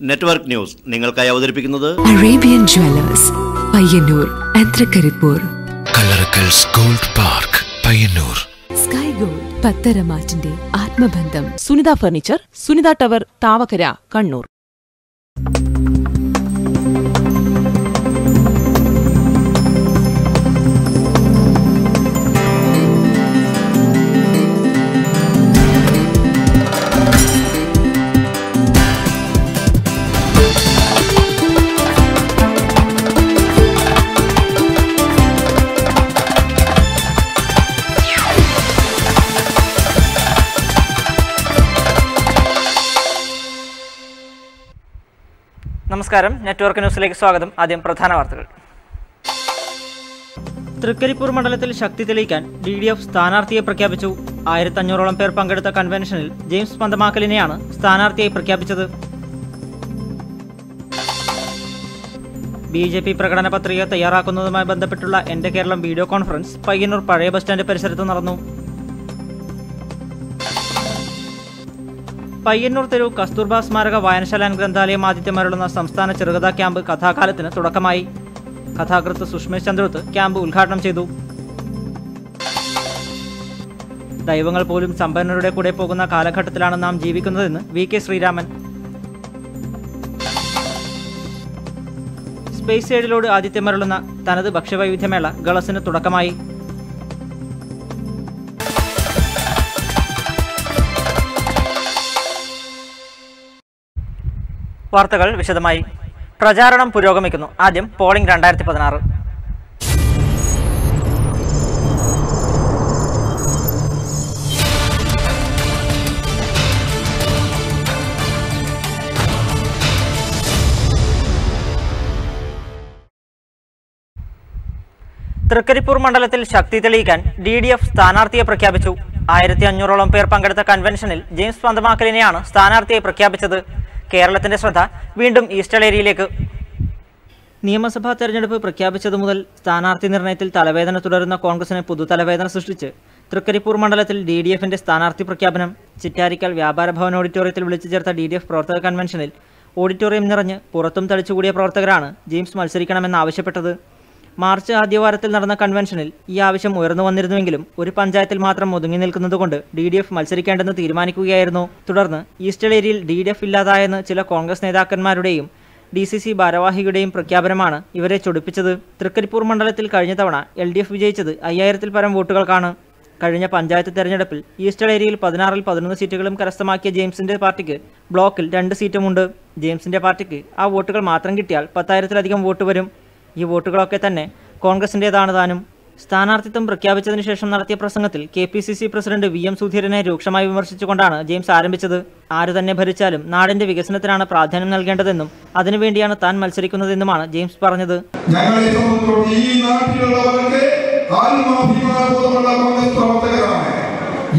Network news നിങ്ങൾക്കായി അവതരിപ്പിക്കുന്നത് Arabian jewellers Payyanur അത്രക്കരിപ്പൂർ Kallarakkal's gold park Payyanur sky gold പത്തരമാറ്റിന്റെ ആത്മബന്ധം സുനിത ഫർണിച്ചർ സുനിത ടവർ താവക്കര കണ്ണൂർ നമസ്കാരം. നെറ്റ്വർക്ക് ന്യൂസിലേക്ക് സ്വാഗതം. ആദ്യം പ്രധാന വാർത്തകൾ. തൃക്കരിപ്പൂർ മണ്ഡലത്തിൽ ശക്തി തെളിയിക്കാൻ ഡി ഡി എഫ് സ്ഥാനാർത്ഥിയെ പ്രഖ്യാപിച്ചു. ആയിരത്തി അഞ്ഞൂറോളം പേർ പങ്കെടുത്ത കൺവെൻഷനിൽ ജെയിംസ് പന്തമാക്കലിനെയാണ് സ്ഥാനാർത്ഥിയായി പ്രഖ്യാപിച്ചത്. ബി ജെ പി പ്രകടന പത്രിക തയ്യാറാക്കുന്നതുമായി ബന്ധപ്പെട്ടുള്ള എന്റെ കേരളം വീഡിയോ കോൺഫറൻസ് പയ്യന്നൂർ പഴയ ബസ് സ്റ്റാൻഡ് പരിസരത്ത് നടന്നു. പയ്യന്നൂർ തെരു കസ്തൂർബ സ്മാരക വായനശാല ഗ്രന്ഥാലയം ആതിഥ്യമരുളുന്ന സംസ്ഥാന ചെറുകഥാ ക്യാമ്പ് കഥാകാലത്തിന് തുടക്കമായി. കഥാകൃത്ത് സുഷ്മേഷ് ചന്ദ്രത്ത് ക്യാമ്പ് ഉദ്ഘാടനം ചെയ്തു. ദൈവങ്ങൾ പോലും സമ്പന്നരുടെ കൂടെ പോകുന്ന കാലഘട്ടത്തിലാണ് നാം ജീവിക്കുന്നതെന്ന് വി കെ ശ്രീരാമൻ. സ്പേസ് സൈഡിലോട് ആതിഥ്യമരുളുന്ന തനത് ഭക്ഷ്യവൈവിധ്യമേള ഗളസിന് തുടക്കമായി. വാർത്തകൾ വിശദമായി. പ്രചാരണം പുരോഗമിക്കുന്നു. ആദ്യം പോളിംഗ് രണ്ടായിരത്തി പതിനാറ് തൃക്കരിപ്പൂർ മണ്ഡലത്തിൽ ശക്തി തെളിയിക്കാൻ ഡി ഡി എഫ് സ്ഥാനാർത്ഥിയെ പ്രഖ്യാപിച്ചു. ആയിരത്തി അഞ്ഞൂറോളം പേർ പങ്കെടുത്ത കൺവെൻഷനിൽ ജെയിംസ് പന്തമാക്കലിനെയാണ് സ്ഥാനാർത്ഥിയെ പ്രഖ്യാപിച്ചത്. കേരളത്തിന്റെ ശ്രദ്ധ വീണ്ടും ഈസ്റ്റേൺ ഏരിയയിലേക്ക്. നിയമസഭാ തെരഞ്ഞെടുപ്പ് പ്രഖ്യാപിച്ചതു മുതൽ സ്ഥാനാർത്ഥി നിർണയത്തിൽ തലവേദന തുടരുന്ന കോൺഗ്രസിന് പുതുതലവേദന സൃഷ്ടിച്ച്. തൃക്കരിപ്പൂർ മണ്ഡലത്തിൽ ഡി ഡി എഫിന്റെ സ്ഥാനാർത്ഥി പ്രഖ്യാപനം ചിറ്റാരിക്കൽ വ്യാപാര ഭവൻ ഓഡിറ്റോറിയത്തിൽ വിളിച്ചു ചേർത്ത ഡി ഡി എഫ് പ്രവർത്തക കൺവെൻഷനിൽ ഓഡിറ്റോറിയം നിറഞ്ഞ് പുറത്തും തടിച്ചുകൂടിയ പ്രവർത്തകരാണ് ജെയിംസ് മത്സരിക്കണമെന്നാവശ്യപ്പെട്ടത്. മാർച്ച് ആദ്യവാരത്തിൽ നടന്ന കൺവെൻഷനിൽ ഈ ആവശ്യം ഉയർന്നു വന്നിരുന്നുവെങ്കിലും ഒരു പഞ്ചായത്തിൽ മാത്രം ഒതുങ്ങി നിൽക്കുന്നതുകൊണ്ട് ഡി ഡി എഫ് മത്സരിക്കേണ്ടെന്ന് തീരുമാനിക്കുകയായിരുന്നു. തുടർന്ന് ഈസ്റ്റേൺ ഏരിയയിൽ ഡി ഡി എഫ് ഇല്ലാതായെന്ന് ചില കോൺഗ്രസ് നേതാക്കന്മാരുടെയും ഡി സി സി ഭാരവാഹികളുടെയും പ്രഖ്യാപനമാണ് ഇവരെ ചൊടിപ്പിച്ചത്. തൃക്കരിപ്പൂർ മണ്ഡലത്തിൽ കഴിഞ്ഞ തവണ എൽ ഡി എഫ് വിജയിച്ചത് അയ്യായിരത്തിൽ പരം വോട്ടുകൾക്കാണ്. കഴിഞ്ഞ പഞ്ചായത്ത് തെരഞ്ഞെടുപ്പിൽ ഈസ്റ്റേൺ ഏരിയയിൽ പതിനാറിൽ പതിനൊന്ന് സീറ്റുകളും കരസ്ഥമാക്കിയ ജെയിംസിന്റെ പാർട്ടിക്ക് ബ്ലോക്കിൽ രണ്ട് സീറ്റുമുണ്ട്. ജെയിംസിന്റെ പാർട്ടിക്ക് ആ വോട്ടുകൾ മാത്രം കിട്ടിയാൽ പത്തായിരത്തിലധികം വോട്ട് വരും. ഈ വോട്ടുകളൊക്കെ തന്നെ കോൺഗ്രസിന്റേതാണ് താനും. സ്ഥാനാർത്ഥിത്വം പ്രഖ്യാപിച്ചതിനു ശേഷം നടത്തിയ പ്രസംഗത്തിൽ K P C C president V M സുധീരനെ രൂക്ഷമായി വിമർശിച്ചുകൊണ്ടാണ് ജെയിംസ് ആരംഭിച്ചത്. ആരു തന്നെ ഭരിച്ചാലും നാടിന്റെ വികസനത്തിനാണ് പ്രാധാന്യം നൽകേണ്ടതെന്നും അതിനുവേണ്ടിയാണ് താൻ മത്സരിക്കുന്നതെന്നുമാണ് ജെയിംസ് പറഞ്ഞത്.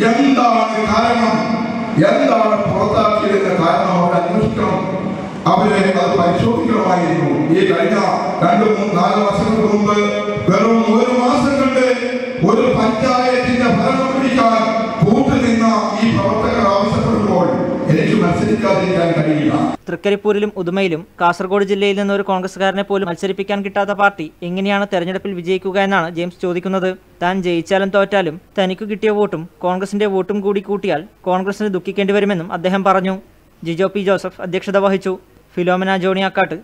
എന്താണ് കാരണം? എന്താണ് പുറത്താക്കിയതിന്റെ കാരണം? അവർ അന്വേഷിക്കണം. അവരെ അത് പരിശോധിക്കണമായിരുന്നു. ഈ കഴിഞ്ഞ രണ്ട് നാല് വർഷങ്ങൾക്ക് മുമ്പ് വെറും ഒരു മാസം കൊണ്ട് ഒരു പഞ്ചായത്തിന്റെ ഭരണം പിടിക്കാൻ കൂട്ടുനിന്ന ഈ പ്രവർത്തകർ ആവശ്യപ്പെടുമ്പോൾ എനിക്ക് മത്സരിക്കാതിരിക്കാൻ കഴിയില്ല. തൃക്കരിപ്പൂരിലും ഉദുമയിലും കാസർഗോഡ് ജില്ലയിൽ നിന്ന് ഒരു കോൺഗ്രസ്സുകാരനെ പോലും മത്സരിപ്പിക്കാൻ കിട്ടാത്ത പാർട്ടി എങ്ങനെയാണ് തെരഞ്ഞെടുപ്പിൽ വിജയിക്കുക എന്നാണ് ജെയിംസ് ചോദിക്കുന്നത്. താൻ ജയിച്ചാലും തോറ്റാലും തനിക്ക് കിട്ടിയ വോട്ടും കോൺഗ്രസിന്റെ വോട്ടും കൂടി കൂട്ടിയാൽ കോൺഗ്രസിന് ദുഃഖിക്കേണ്ടി വരുമെന്നും അദ്ദേഹം പറഞ്ഞു. ജിജോ പി ജോസഫ് അധ്യക്ഷത വഹിച്ചു. ഫിലോമിന ജോണിയാക്കാട്ട്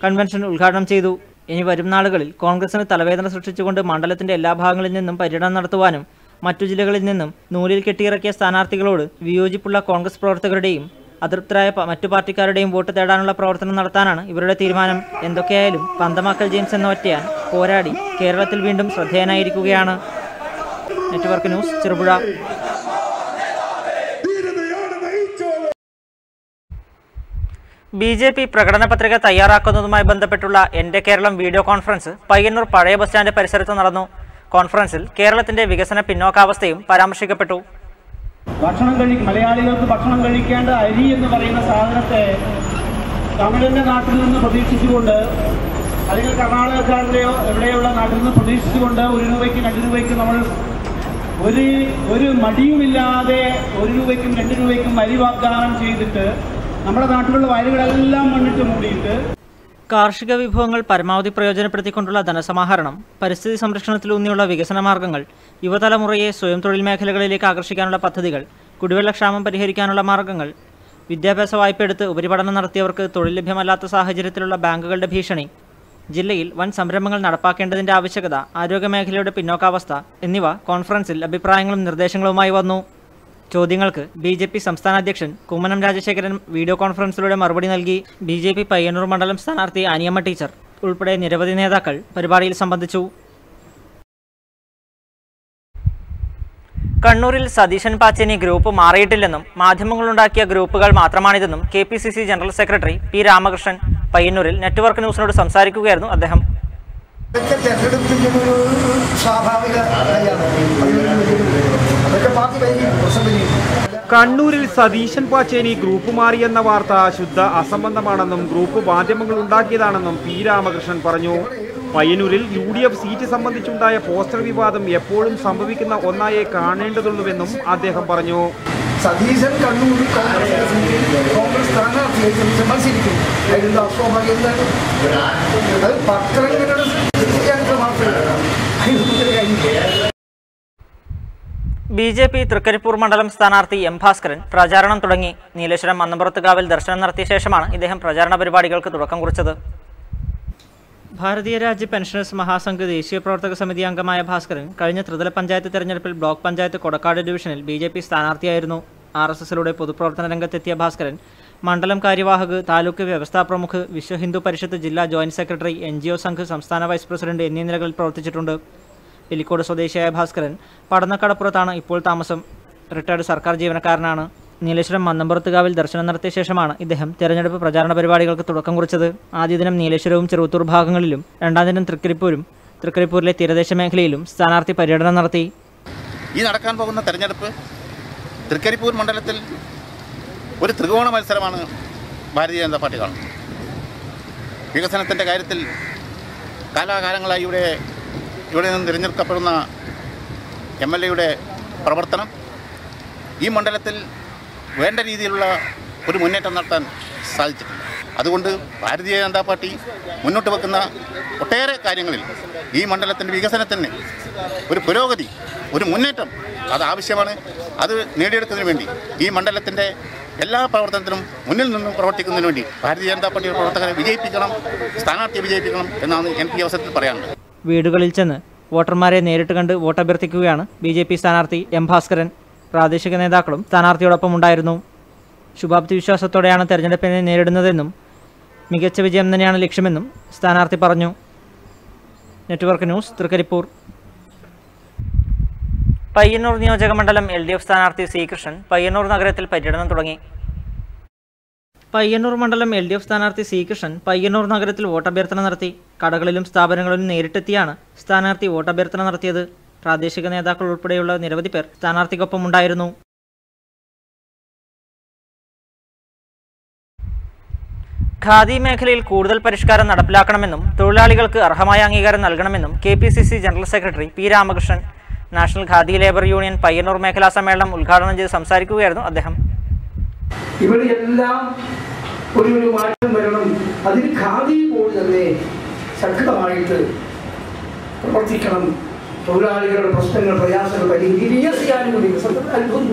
കൺവെൻഷൻ ഉദ്ഘാടനം ചെയ്തു. ഇനി വരും നാളുകളിൽ കോൺഗ്രസിന് തലവേദന സൃഷ്ടിച്ചുകൊണ്ട് മണ്ഡലത്തിന്റെ എല്ലാ ഭാഗങ്ങളിൽ നിന്നും പര്യടനം നടത്തുവാനും മറ്റു ജില്ലകളിൽ നിന്നും നൂലിൽ കെട്ടിയിറക്കിയ സ്ഥാനാർത്ഥികളോട് വിയോജിപ്പുള്ള കോൺഗ്രസ് പ്രവർത്തകരുടെയും അതൃപ്തരായ മറ്റു പാർട്ടിക്കാരുടെയും വോട്ട് തേടാനുള്ള പ്രവർത്തനം നടത്താനാണ് ഇവരുടെ തീരുമാനം. എന്തൊക്കെയായാലും പന്തമാക്കൽ ജെയിംസ് എന്ന ഒറ്റയാൻ പോരാടി കേരളത്തിൽ വീണ്ടും ശ്രദ്ധേയനായിരിക്കുകയാണ്. Network news Cherupuzha. B J P പ്രകടന പത്രിക തയ്യാറാക്കുന്നതുമായി ബന്ധപ്പെട്ടുള്ള എന്റെ കേരളം വീഡിയോ കോൺഫറൻസ് പയ്യന്നൂർ പഴയ ബസ് സ്റ്റാൻഡ് പരിസരത്ത് നടന്നു. കോൺഫറൻസിൽ കേരളത്തിന്റെ വികസന പിന്നോക്കാവസ്ഥയും പരാമർശിക്കപ്പെട്ടു. ഭക്ഷണം കഴി മലയാളികൾക്ക് ഭക്ഷണം കഴിക്കേണ്ട അരി എന്ന് പറയുന്ന സാധനത്തെ തമിഴിന്റെ നാട്ടിൽ നിന്ന് പ്രതീക്ഷിച്ചുകൊണ്ട് അല്ലെങ്കിൽ കർണാടകക്കാരുടെയോ എവിടെയുള്ള നാട്ടിൽ നിന്ന് പ്രതീക്ഷിച്ചുകൊണ്ട് ഒരു രൂപയ്ക്ക് രണ്ട് രൂപയ്ക്ക് നമ്മൾ ഒരു ഒരു മടിയുമില്ലാതെ ഒരു രൂപയ്ക്കും രണ്ട് രൂപയ്ക്കും അരി വാഗ്ദാനം ചെയ്തിട്ട് നമ്മുടെ നാട്ടിലുള്ള വയലുകളെല്ലാം മണ്ണിട്ട് മൂടിയിട്ട് കാർഷിക വിഭവങ്ങൾ പരമാവധി പ്രയോജനപ്പെടുത്തിക്കൊണ്ടുള്ള ധനസമാഹരണം പരിസ്ഥിതി സംരക്ഷണത്തിലൂന്നിയുള്ള വികസന മാർഗങ്ങൾ യുവതലമുറയെ സ്വയം തൊഴിൽ മേഖലകളിലേക്ക് ആകർഷിക്കാനുള്ള പദ്ധതികൾ കുടിവെള്ളക്ഷാമം പരിഹരിക്കാനുള്ള മാർഗങ്ങൾ വിദ്യാഭ്യാസ വായ്പ എടുത്ത് ഉപരിപഠനം നടത്തിയവർക്ക് തൊഴിൽ ലഭ്യമല്ലാത്ത സാഹചര്യത്തിലുള്ള ബാങ്കുകളുടെ ഭീഷണി ജില്ലയിൽ വൻ സംരംഭങ്ങൾ നടപ്പാക്കേണ്ടതിന്റെ ആവശ്യകത ആരോഗ്യമേഖലയുടെ പിന്നോക്കാവസ്ഥ എന്നിവ കോൺഫറൻസിൽ അഭിപ്രായങ്ങളും നിർദ്ദേശങ്ങളുമായി വന്നു. ചോദ്യങ്ങൾക്ക് ബി ജെ പി സംസ്ഥാന അധ്യക്ഷൻ കുമ്മനം രാജശേഖരൻ വീഡിയോ കോൺഫറൻസിലൂടെ മറുപടി നൽകി ബി ജെ പി പയ്യന്നൂർ മണ്ഡലം സ്ഥാനാർത്ഥി അനിയമ്മ ടീച്ചർ ഉൾപ്പെടെ നിരവധി നേതാക്കൾ പരിപാടിയിൽ സംബന്ധിച്ചു. കണ്ണൂരിൽ സതീശൻ പാച്ചേനി ഗ്രൂപ്പ് മാറിയിട്ടില്ലെന്നും മാധ്യമങ്ങളുണ്ടാക്കിയ ഗ്രൂപ്പുകൾ മാത്രമാണിതെന്നും K general secretary P Ramakrishnan പയ്യന്നൂരിൽ നെറ്റ്വർക്ക് ന്യൂസിനോട് സംസാരിക്കുകയായിരുന്നു അദ്ദേഹം. ഇതൊക്കെ സ്വാഭാവിക അതൊക്കെ പാർട്ടി വൈകി പ്രശ്നം കണ്ണൂരിൽ സതീശൻ പാച്ചേനി ഗ്രൂപ്പ് മാറിയെന്ന വാർത്ത ശുദ്ധ അസംബന്ധമാണെന്നും ഗ്രൂപ്പ് മാധ്യമങ്ങൾ ഉണ്ടാക്കിയതാണെന്നും പി രാമകൃഷ്ണൻ പറഞ്ഞു. പയ്യന്നൂരിൽ യു ഡി എഫ് സീറ്റ് സംബന്ധിച്ചുണ്ടായ പോസ്റ്റർ വിവാദം എപ്പോഴും സംഭവിക്കുന്ന ഒന്നായേ കാണേണ്ടതുള്ളൂവെന്നും അദ്ദേഹം പറഞ്ഞു. സതീശൻ കണ്ണൂർ കോൺഗ്രസ് സ്ഥാനാർത്ഥിയെ മത്സരിക്കും അത് പത്രങ്ങളുടെ ബി ജെ പി തൃക്കരിപ്പൂർ മണ്ഡലം സ്ഥാനാർത്ഥി എം ഭാസ്കരൻ പ്രചാരണം തുടങ്ങി. നീലേശ്വരം മന്നമ്പുറത്തുകാവിൽ ദർശനം നടത്തിയ ശേഷമാണ് ഇദ്ദേഹം പ്രചാരണ പരിപാടികൾക്ക് തുടക്കം കുറിച്ചത്. ഭാരതീയ രാജ്യ പെൻഷനേഴ്സ് മഹാസംഘ് ദേശീയ പ്രവർത്തക സമിതി അംഗമായ ഭാസ്കരൻ കഴിഞ്ഞ ത്രിതല പഞ്ചായത്ത് തെരഞ്ഞെടുപ്പിൽ ബ്ലോക്ക് പഞ്ചായത്ത് കൊടക്കാട് ഡിവിഷനിൽ ബി ജെ പി സ്ഥാനാർത്ഥിയായിരുന്നു. ആർ എസ് എസിലൂടെ പൊതുപ്രവർത്തന രംഗത്തെത്തിയ ഭാസ്കരൻ മണ്ഡലം കാര്യവാഹക് താലൂക്ക് വ്യവസ്ഥാ പ്രമുഖ് വിശ്വ ഹിന്ദു പരിഷത്ത് ജില്ലാ joint secretary N G O Sangh സംസ്ഥാന വൈസ് പ്രസിഡന്റ് എന്നീ നിലകളിൽ പ്രവർത്തിച്ചിട്ടുണ്ട്. എലിക്കോട് സ്വദേശിയായ ഭാസ്കരൻ പടന്നക്കടപ്പുറത്താണ് ഇപ്പോൾ താമസം. റിട്ടയർഡ് സർക്കാർ ജീവനക്കാരനാണ്. നീലേശ്വരം മന്നമ്പുറത്തുകാവിൽ ദർശനം നടത്തിയ ശേഷമാണ് ഇദ്ദേഹം തെരഞ്ഞെടുപ്പ് പ്രചാരണ പരിപാടികൾക്ക് തുടക്കം കുറിച്ചത്. ആദ്യ ദിനം നീലേശ്വരവും ചെറുത്തൂർ ഭാഗങ്ങളിലും രണ്ടാം ദിനം തൃക്കരിപ്പൂരും തൃക്കരിപ്പൂരിലെ തീരദേശ മേഖലയിലും സ്ഥാനാർത്ഥി പര്യടനം നടത്തി. ഈ നടക്കാൻ പോകുന്ന തെരഞ്ഞെടുപ്പ് തൃക്കരിപ്പൂർ മണ്ഡലത്തിൽ ഒരു ത്രികോണ മത്സരമാണ് ഭാരതീയ ജനതാ പാർട്ടി കാണുന്നത്. വികസനത്തിന്റെ കാര്യത്തിൽ കാലാകാലങ്ങളായി ഇവിടെ ഇവിടെ നിന്ന് തിരഞ്ഞെടുക്കപ്പെടുന്ന എം എൽ എയുടെ പ്രവർത്തനം ഈ മണ്ഡലത്തിൽ വേണ്ട രീതിയിലുള്ള ഒരു മുന്നേറ്റം നടത്താൻ സാധിച്ചിട്ടുണ്ട്. അതുകൊണ്ട് ഭാരതീയ ജനതാ പാർട്ടി മുന്നോട്ട് വെക്കുന്ന ഒട്ടേറെ കാര്യങ്ങളിൽ ഈ മണ്ഡലത്തിന്റെ വികസനത്തിന് ഒരു പുരോഗതി ഒരു മുന്നേറ്റം അത് ആവശ്യമാണ്. അത് നേടിയെടുക്കുന്നതിന് വേണ്ടി ഈ മണ്ഡലത്തിന്റെ എല്ലാ പ്രവർത്തനത്തിനും മുന്നിൽ നിന്നും പ്രവർത്തിക്കുന്നതിന് വേണ്ടി ഭാരതീയ ജനതാ പാർട്ടിയുടെ പ്രവർത്തകരെ വിജയിപ്പിക്കണം സ്ഥാനാർത്ഥിയെ വിജയിപ്പിക്കണം എന്നാണ് എനിക്ക് അവസരത്തിൽ പറയാനുള്ളത്. വീടുകളിൽ ചെന്ന് വോട്ടർമാരെ നേരിട്ട് കണ്ട് വോട്ടഭ്യർത്ഥിക്കുകയാണ് ബി ജെ പി സ്ഥാനാർത്ഥി എം ഭാസ്കരൻ. പ്രാദേശിക നേതാക്കളും സ്ഥാനാർത്ഥിയോടൊപ്പം ഉണ്ടായിരുന്നു. ശുഭാപ്തി വിശ്വാസത്തോടെയാണ് തെരഞ്ഞെടുപ്പിനെ നേരിടുന്നതെന്നും മികച്ച വിജയം തന്നെയാണ് ലക്ഷ്യമെന്നും സ്ഥാനാർത്ഥി പറഞ്ഞു. Network news Trikaripur. പയ്യന്നൂർ നിയോജക മണ്ഡലം എൽ ഡി എഫ് സ്ഥാനാർത്ഥി ശ്രീകൃഷ്ണൻ കൃഷ്ണൻ പയ്യന്നൂർ നഗരത്തിൽ പര്യടനം തുടങ്ങി. പയ്യന്നൂർ മണ്ഡലം എൽ ഡി എഫ് സ്ഥാനാർത്ഥി ശ്രീകൃഷ്ണൻ കൃഷ്ണൻ പയ്യന്നൂർ നഗരത്തിൽ വോട്ടഭ്യർത്ഥന നടത്തി. കടകളിലും സ്ഥാപനങ്ങളിലും നേരിട്ടെത്തിയാണ് സ്ഥാനാർത്ഥി വോട്ടഭ്യർത്ഥന നടത്തിയത്. പ്രാദേശിക നേതാക്കൾ ഉൾപ്പെടെയുള്ള നിരവധി പേർ സ്ഥാനാർത്ഥിക്കൊപ്പം ഉണ്ടായിരുന്നു ഖാദി മേഖലയിൽ കൂടുതൽ പരിഷ്കാരം നടപ്പിലാക്കണമെന്നും തൊഴിലാളികൾക്ക് അർഹമായ അംഗീകാരം നൽകണമെന്നും K general secretary P Ramakrishnan national Khadi labour union Payyanur മേഖലാ സമ്മേളനം ഉദ്ഘാടനം ചെയ്ത് സംസാരിക്കുകയായിരുന്നു അദ്ദേഹം. ഇവിടെ എല്ലാം ഒരു ഒരു മാറ്റം വരണം. അതിന് ഖാദി ബോർഡ് തന്നെ ശക്തമായിട്ട് പ്രവർത്തിക്കണം. തൊഴിലാളികളുടെ പ്രശ്നങ്ങൾ പ്രയാസങ്ങൾ പരിഹരിക്കും ഇ എസ് സി ആനുകൂല്യങ്ങൾ അത്ഭുതം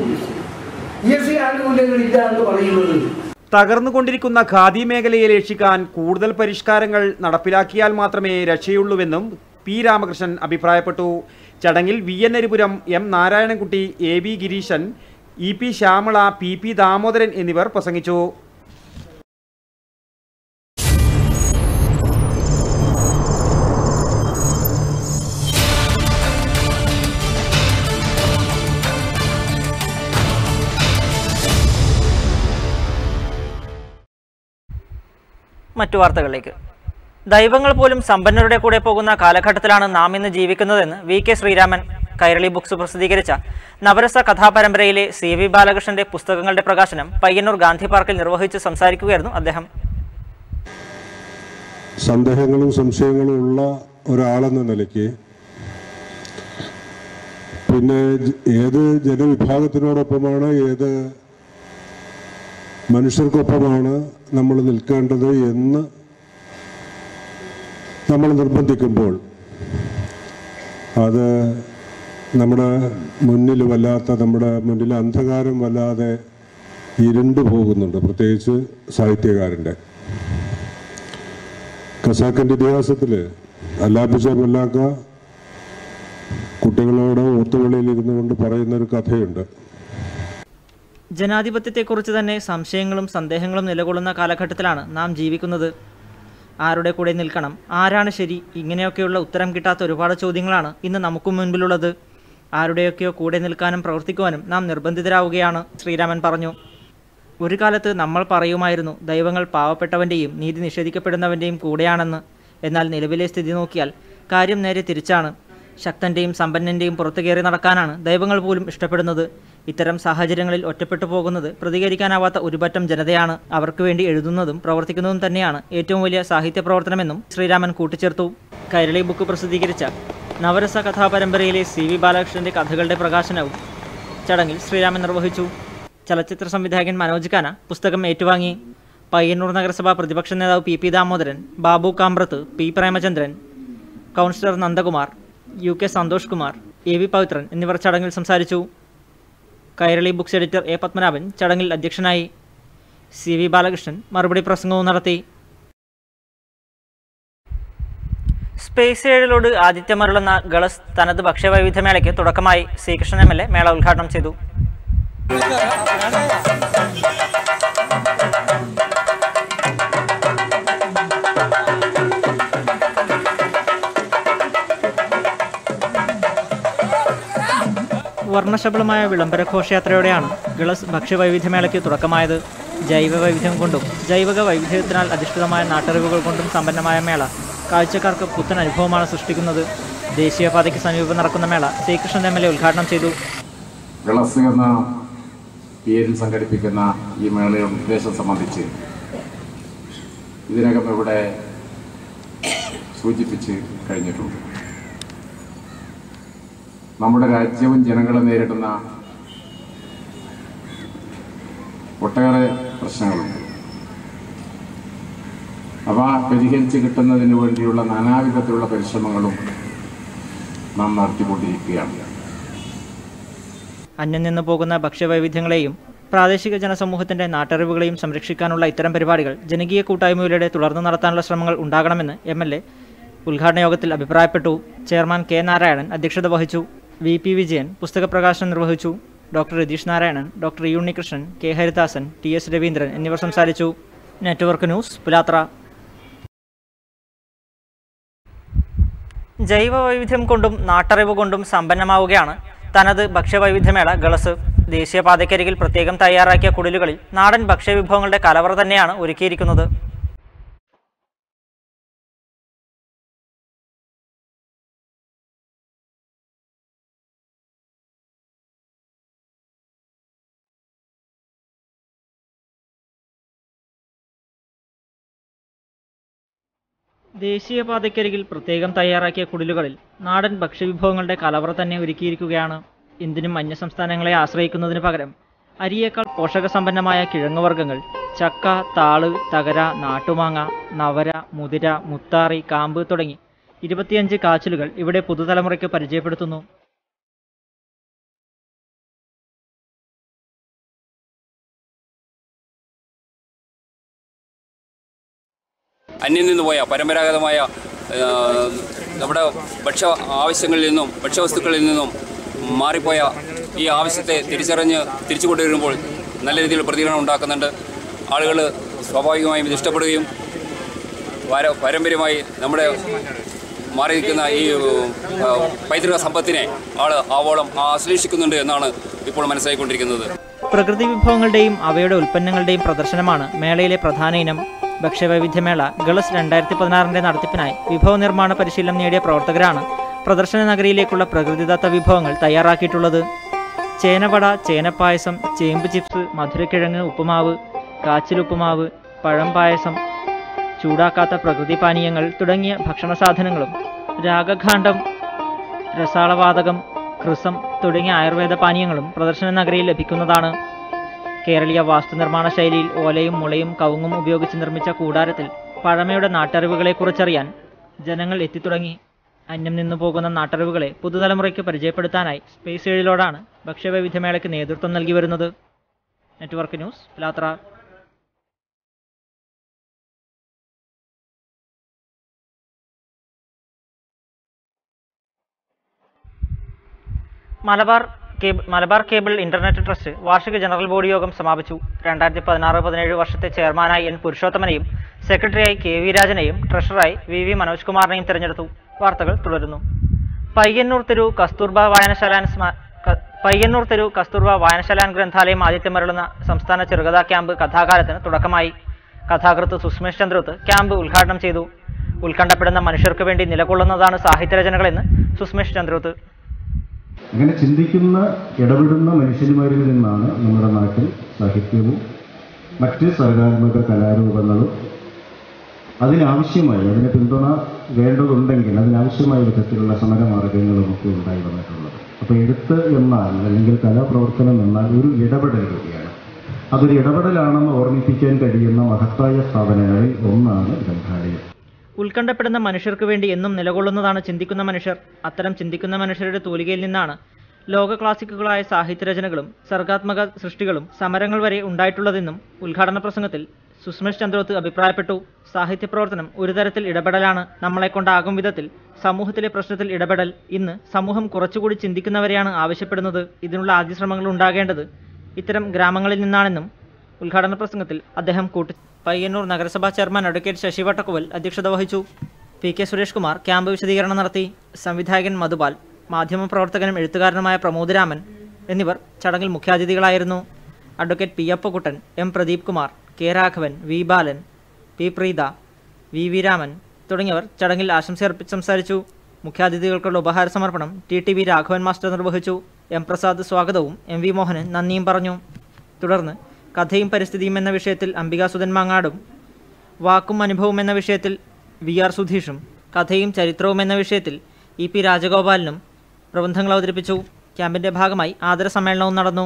ഇ എസ് സി ആനുകൂല്യങ്ങൾ ഇല്ല എന്ന് പറയുന്നത്. തകർന്നുകൊണ്ടിരിക്കുന്ന ഖാദി മേഖലയെ രക്ഷിക്കാൻ കൂടുതൽ പരിഷ്കാരങ്ങൾ നടപ്പിലാക്കിയാൽ മാത്രമേ രക്ഷയുള്ളൂവെന്നും പി രാമകൃഷ്ണൻ അഭിപ്രായപ്പെട്ടു. ചടങ്ങിൽ V N Aripuram M Narayanankutty A V Gireeshan E P Shyamala P P Damodaran എന്നിവർ പ്രസംഗിച്ചു. മറ്റു വാർത്തകളിലേക്ക്. ദൈവങ്ങൾ പോലും സമ്പന്നരുടെ കൂടെ പോകുന്ന കാലഘട്ടത്തിലാണ് നാം ഇന്ന് ജീവിക്കുന്നതെന്ന് V K Sreeraman Kairali books പ്രസിദ്ധീകരിച്ച നവരസ കഥാപരമ്പരയിലെ സി വി ബാലകൃഷ്ണന്റെ പുസ്തകങ്ങളുടെ പ്രകാശനം പയ്യന്നൂർ ഗാന്ധി പാർക്കിൽ നിർവഹിച്ച് സംസാരിക്കുകയായിരുന്നു അദ്ദേഹം. സന്ദേഹങ്ങളും സംശയങ്ങളും ഉള്ള ഒരാളെന്ന നിലയ്ക്ക് പിന്നെ ഏത് ജനവിഭാഗത്തിനോടൊപ്പമാണ് ഏത് മനുഷ്യർക്കൊപ്പമാണ് നമ്മൾ നിൽക്കേണ്ടത് എന്ന് നമ്മൾ നിർബന്ധിക്കുമ്പോൾ അത് നമ്മുടെ മുന്നിൽ വല്ലാത്ത നമ്മുടെ മുന്നിൽ അന്ധകാരം വല്ലാതെ ഇരുണ്ടു പോകുന്നുണ്ട് പ്രത്യേകിച്ച് സാഹിത്യകാരന്റെ. ഖസാക്കിന്റെ ഇതിഹാസത്തിൽ അല്ലാപ്പിച്ച മല്ലാക്ക കുട്ടികളോട് ഊത്തുകളിൽ ഇരുന്നു കൊണ്ട് പറയുന്നൊരു കഥയുണ്ട്. ജനാധിപത്യത്തെക്കുറിച്ച് തന്നെ സംശയങ്ങളും സന്ദേഹങ്ങളും നിലകൊള്ളുന്ന കാലഘട്ടത്തിലാണ് നാം ജീവിക്കുന്നത്. ആരുടെ കൂടെ നിൽക്കണം? ആരാണ് ശരി? ഇങ്ങനെയൊക്കെയുള്ള ഉത്തരം കിട്ടാത്ത ഒരുപാട് ചോദ്യങ്ങളാണ് ഇന്ന് നമുക്കും മുൻപിലുള്ളത്. ആരുടെയൊക്കെയോ കൂടെ നിൽക്കാനും പ്രവർത്തിക്കുവാനും നാം നിർബന്ധിതരാവുകയാണ് ശ്രീരാമൻ പറഞ്ഞു. ഒരു കാലത്ത് നമ്മൾ പറയുമായിരുന്നു ദൈവങ്ങൾ പാവപ്പെട്ടവന്റെയും നീതി നിഷേധിക്കപ്പെടുന്നവന്റെയും കൂടെയാണെന്ന്. എന്നാൽ നിലവിലെ സ്ഥിതി നോക്കിയാൽ കാര്യം നേരെ തിരിച്ചാണ്. ശക്തന്റെയും സമ്പന്നന്റെയും പുറത്തു കയറി നടക്കാനാണ് ദൈവങ്ങൾ പോലും ഇഷ്ടപ്പെടുന്നത്. ഇത്തരം സാഹചര്യങ്ങളിൽ ഒറ്റപ്പെട്ടു പോകുന്നത് പ്രതികരിക്കാനാവാത്ത ഒരുപറ്റം ജനതയാണ് അവർക്ക് വേണ്ടി എഴുതുന്നതും പ്രവർത്തിക്കുന്നതും തന്നെയാണ് ഏറ്റവും വലിയ സാഹിത്യ പ്രവർത്തനമെന്നും ശ്രീരാമൻ കൂട്ടിച്ചേർത്തു. കൈരളി ബുക്ക് പ്രസിദ്ധീകരിച്ച നവരസ കഥാപരമ്പരയിലെ സി വി ബാലകൃഷ്ണന്റെ കഥകളുടെ പ്രകാശനവും ചടങ്ങിൽ ശ്രീരാമൻ നിർവഹിച്ചു. ചലച്ചിത്ര സംവിധായകൻ മനോജ് ഖാന പുസ്തകം ഏറ്റുവാങ്ങി. പയ്യന്നൂർ നഗരസഭാ പ്രതിപക്ഷ നേതാവ് P P Damodaran Babu Kamprath P Premachandran councillor Nandakumar U K Santhosh Kumar A V Pavithran എന്നിവർ ചടങ്ങിൽ സംസാരിച്ചു. Kairali books editor A Padmanabhan ചടങ്ങിൽ അധ്യക്ഷനായി സി വി ബാലകൃഷ്ണൻ മറുപടി പ്രസംഗവും നടത്തി. സ്പേസ് ഏഴിലോട് ആദിത്യമരുളുന്ന ഗളസ് തനത് ഭക്ഷ്യവൈവിധ്യമേളയ്ക്ക് തുടക്കമായി ശ്രീകൃഷ്ണൻ എം എൽ എ മേള ഉദ്ഘാടനം ചെയ്തു. വർണശബളമായ വിളംബര ഘോഷയാത്രയോടെയാണ് ഗളസ് ഭക്ഷ്യവൈവിധ്യമേളയ്ക്ക് തുടക്കമായത്. ജൈവ വൈവിധ്യം കൊണ്ടും ജൈവിക വൈവിധ്യത്തിനാൽ അധിഷ്ഠിതമായ നാട്ടറിവുകൾ കൊണ്ടും സമ്പന്നമായ മേള കാഴ്ചക്കാർക്ക് പുത്തൻ അനുഭവമാണ് സൃഷ്ടിക്കുന്നത്. ദേശീയപാതയ്ക്ക് സമീപം നടക്കുന്ന മേള ശ്രീകൃഷ്ണൻ എം എൽ എ ഉദ്ഘാടനം ചെയ്തു. ഗിളസ് എന്ന പേരിൽ സംഘടിപ്പിക്കുന്ന ഈ മേളയുടെ ഉദ്ദേശം സംബന്ധിച്ച് ഇതിനകം ഇവിടെ സൂചിപ്പിച്ച് കഴിഞ്ഞിട്ടുണ്ട്. നമ്മുടെ രാജ്യവും ജനങ്ങളും നേരിടുന്ന ഒട്ടേറെ പ്രശ്നങ്ങളുണ്ട്. അവ പരിഹരിച്ച് കിട്ടുന്നതിന് വേണ്ടിയുള്ള നാനാവിധത്തിലുള്ള പരിശ്രമങ്ങളും നാം നടത്തിക്കൊണ്ടിരിക്കുകയാണ്. അന്യം നിന്ന് പോകുന്ന ഭക്ഷ്യവൈവിധ്യങ്ങളെയും പ്രാദേശിക ജനസമൂഹത്തിന്റെ നാട്ടറിവുകളെയും സംരക്ഷിക്കാനുള്ള ഇത്തരം പരിപാടികൾ ജനകീയ കൂട്ടായ്മയിലൂടെ തുടർന്ന് നടത്താനുള്ള ശ്രമങ്ങൾ ഉണ്ടാകണമെന്ന് എം എൽ എ ഉദ്ഘാടന യോഗത്തിൽ അഭിപ്രായപ്പെട്ടു. ചെയർമാൻ കെ നാരായണൻ അധ്യക്ഷത വഹിച്ചു. വി പി വിജയൻ പുസ്തക പ്രകാശനം നിർവഹിച്ചു. Doctor Ratheesh Narayanan doctor E Unnikrishnan K Haridasan T S Raveendran എന്നിവർ സംസാരിച്ചു. Network news Pilathara. ജൈവ വൈവിധ്യം കൊണ്ടും നാട്ടറിവ് കൊണ്ടും സമ്പന്നമാവുകയാണ് തനത് ഭക്ഷ്യവൈവിധ്യമേള ഗളസ്. ദേശീയപാതയ്ക്കരികിൽ പ്രത്യേകം തയ്യാറാക്കിയ കുടിലുകളിൽ നാടൻ ഭക്ഷ്യവിഭവങ്ങളുടെ കലവറ തന്നെയാണ് ഒരുക്കിയിരിക്കുന്നത്. ദേശീയപാതയ്ക്കരികിൽ പ്രത്യേകം തയ്യാറാക്കിയ കുടിലുകളിൽ നാടൻ ഭക്ഷ്യവിഭവങ്ങളുടെ കലവറ തന്നെ ഒരുക്കിയിരിക്കുകയാണ്. എന്തിനും അന്യസംസ്ഥാനങ്ങളെ ആശ്രയിക്കുന്നതിന് പകരം അരിയേക്കാൾ പോഷകസമ്പന്നമായ കിഴങ്ങുവർഗങ്ങൾ ചക്ക താൾ തകര നാട്ടുമാങ്ങ നവര മുതിര മുത്താറി കാമ്പ് തുടങ്ങി ഇരുപത്തിയഞ്ച് കാച്ചിലുകൾ ഇവിടെ പുതുതലമുറയ്ക്ക് പരിചയപ്പെടുത്തുന്നു. അന്യം നിന്ന് പോയ പരമ്പരാഗതമായ നമ്മുടെ ഭക്ഷ്യ ആവശ്യങ്ങളിൽ നിന്നും ഭക്ഷ്യവസ്തുക്കളിൽ നിന്നും മാറിപ്പോയ ഈ ആവശ്യത്തെ തിരിച്ചറിഞ്ഞ് തിരിച്ചു കൊണ്ടുവരുമ്പോൾ നല്ല രീതിയിൽ പ്രതികരണം ഉണ്ടാക്കുന്നുണ്ട്. ആളുകൾ സ്വാഭാവികമായും ഇത് ഇഷ്ടപ്പെടുകയും പാര പാരമ്പര്യമായി നമ്മുടെ മാറി നിൽക്കുന്ന ഈ പൈതൃക സമ്പത്തിനെ ആൾ ആവോളം ആശ്ലേഷിക്കുന്നുണ്ട് എന്നാണ് ഇപ്പോൾ മനസ്സിലായിക്കൊണ്ടിരിക്കുന്നത്. പ്രകൃതി വിഭവങ്ങളുടെയും അവയുടെ ഉൽപ്പന്നങ്ങളുടെയും പ്രദർശനമാണ് മേളയിലെ പ്രധാന ഇനം. ഭക്ഷ്യവൈവിധ്യമേള ഗളസ് രണ്ടായിരത്തി പതിനാറിന്റെ നടത്തിപ്പിനായി വിഭവ നിർമ്മാണ പരിശീലനം നേടിയ പ്രവർത്തകരാണ് പ്രദർശന നഗരിയിലേക്കുള്ള പ്രകൃതിദത്ത വിഭവങ്ങൾ തയ്യാറാക്കിയിട്ടുള്ളത്. ചേനവട ചേനപ്പായസം ചേമ്പ് ചിപ്സ് മധുരക്കിഴങ്ങ് ഉപ്പുമാവ് കാച്ചിലുപ്പുമാവ് പഴം പായസം ചൂടാക്കാത്ത പ്രകൃതി പാനീയങ്ങൾ തുടങ്ങിയ ഭക്ഷണ സാധനങ്ങളും രാഗഖാണ്ഡം രസാളവാതകം ക്രിസം തുടങ്ങിയ ആയുർവേദ പാനീയങ്ങളും പ്രദർശന നഗരിയിൽ ലഭിക്കുന്നതാണ്. കേരളീയ വാസ്തുനിർമ്മാണ ശൈലിയിൽ ഓലയും മുളയും കവുങ്ങും ഉപയോഗിച്ച് നിർമ്മിച്ച കൂടാരത്തിൽ പഴമയുടെ നാട്ടറിവുകളെക്കുറിച്ചറിയാൻ ജനങ്ങൾ എത്തിത്തുടങ്ങി. അന്യം നിന്നു പോകുന്ന നാട്ടറിവുകളെ പുതുതലമുറയ്ക്ക് പരിചയപ്പെടുത്താനായി സ്പേസ് ഏഴിലോടാണ് ഭക്ഷ്യവൈവിധ്യമേളയ്ക്ക് നേതൃത്വം നൽകി വരുന്നത്. Network news Pilathara. Malabar Malabar cable internet trust വാർഷിക ജനറൽ ബോഡി യോഗം സമാപിച്ചു. രണ്ടായിരത്തി പതിനാറ് പതിനേഴ് വർഷത്തെ ചെയർമാനായി എൻ പുരുഷോത്തമനെയും സെക്രട്ടറിയായി കെ വി രാജനെയും ട്രഷററായി വി വി മനോജ് കുമാറിനെയും തിരഞ്ഞെടുത്തു. വാർത്തകൾ തുടരുന്നു. പയ്യന്നൂർ തെരു കസ്തൂർബ വായനശാല പയ്യന്നൂർ തെരു കസ്തൂർബ വായനശാലാൻ ഗ്രന്ഥാലയം ആദിത്യമരുളുന്ന സംസ്ഥാന ചെറുകഥാ ക്യാമ്പ് കഥാകാലത്തിന് തുടക്കമായി. കഥാകൃത്ത് സുസ്മേഷ് ചന്ദ്രത്ത് ക്യാമ്പ് ഉദ്ഘാടനം ചെയ്തു. ഉത്കണ്ഠപ്പെടുന്ന മനുഷ്യർക്ക് വേണ്ടി നിലകൊള്ളുന്നതാണ് സാഹിത്യരചനകളെന്ന് സുസ്മേഷ് ചന്ദ്രത്ത്. അങ്ങനെ ചിന്തിക്കുന്ന ഇടപെടുന്ന മനുഷ്യന്മാരിൽ നിന്നാണ് നമ്മുടെ നാട്ടിൽ സാഹിത്യവും മറ്റ് സർഗാത്മക കലാരൂപങ്ങളും അതിനാവശ്യമായി അതിന് പിന്തുണ വേണ്ടതുണ്ടെങ്കിൽ അതിനാവശ്യമായ വിധത്തിലുള്ള സമരമാർഗങ്ങളും ഒക്കെ ഉണ്ടായി വന്നിട്ടുള്ളത്. അപ്പോൾ എഴുത്ത് എന്നാൽ അല്ലെങ്കിൽ കലാപ്രവർത്തനം എന്നാൽ ഒരു ഇടപെടൽ കൂടിയാണ്. അതൊരു ഇടപെടലാണെന്ന് ഓർമ്മിപ്പിക്കാൻ കഴിയുന്ന മഹത്തായ സ്ഥാപനങ്ങളിൽ ഒന്നാണ് ഗ്രന്ഥാലയം. ഉത്കണ്ഠപ്പെടുന്ന മനുഷ്യർക്ക് വേണ്ടി എന്നും നിലകൊള്ളുന്നതാണ് ചിന്തിക്കുന്ന മനുഷ്യർ. അത്തരം ചിന്തിക്കുന്ന മനുഷ്യരുടെ തൂലികയിൽ നിന്നാണ് ലോക ക്ലാസിക്കുകളായ സാഹിത്യരചനകളും സർഗാത്മക സൃഷ്ടികളും സമരങ്ങൾ വരെ ഉണ്ടായിട്ടുള്ളതെന്നും ഉദ്ഘാടന പ്രസംഗത്തിൽ സുസ്മേഷ് ചന്ദ്രോത്ത് അഭിപ്രായപ്പെട്ടു. സാഹിത്യ പ്രവർത്തനം ഒരു തരത്തിൽ ഇടപെടലാണ് നമ്മളെ കൊണ്ടാകും വിധത്തിൽ സമൂഹത്തിലെ പ്രശ്നത്തിൽ ഇടപെടൽ ഇന്ന് സമൂഹം കുറച്ചുകൂടി ചിന്തിക്കുന്നവരെയാണ് ആവശ്യപ്പെടുന്നത്. ഇതിനുള്ള ആദ്യ ശ്രമങ്ങൾ ഉണ്ടാകേണ്ടത് ഇത്തരം ഗ്രാമങ്ങളിൽ നിന്നാണെന്നും ഉദ്ഘാടന പ്രസംഗത്തിൽ അദ്ദേഹം കൂട്ടി പയ്യന്നൂർ നഗരസഭാ ചെയർമാൻ അഡ്വക്കേറ്റ് ശശി വട്ടക്കുവൽ അധ്യക്ഷത വഹിച്ചു. P K Suresh Kumar camp വിശദീകരണം നടത്തി. സംവിധായകൻ മധുപാൽ മാധ്യമപ്രവർത്തകനും എഴുത്തുകാരനുമായ പ്രമോദ് എന്നിവർ ചടങ്ങിൽ മുഖ്യാതിഥികളായിരുന്നു. Advocate P Appakkuttan M Pradeep Kumar K Raghavan V Balan P Preetha V V Raman തുടങ്ങിയവർ ചടങ്ങിൽ ആശംസയർപ്പിച്ച് സംസാരിച്ചു. മുഖ്യാതിഥികൾക്കുള്ള ഉപഹാര സമർപ്പണം T T V Raghavan master നിർവഹിച്ചു. എം പ്രസാദ് സ്വാഗതവും എം വി മോഹനൻ നന്ദിയും പറഞ്ഞു. തുടർന്ന് കഥയും പരിസ്ഥിതിയും എന്ന വിഷയത്തിൽ അംബികാസുധൻ മാങ്ങാടും വാക്കും അനുഭവം എന്ന വിഷയത്തിൽ വി ആർ സുധീഷും കഥയും ചരിത്രവും എന്ന വിഷയത്തിൽ ഇ പി രാജഗോപാലനും പ്രബന്ധങ്ങൾ അവതരിപ്പിച്ചു. ക്യാമ്പിന്റെ ഭാഗമായി ആദര സമ്മേളനവും നടന്നു.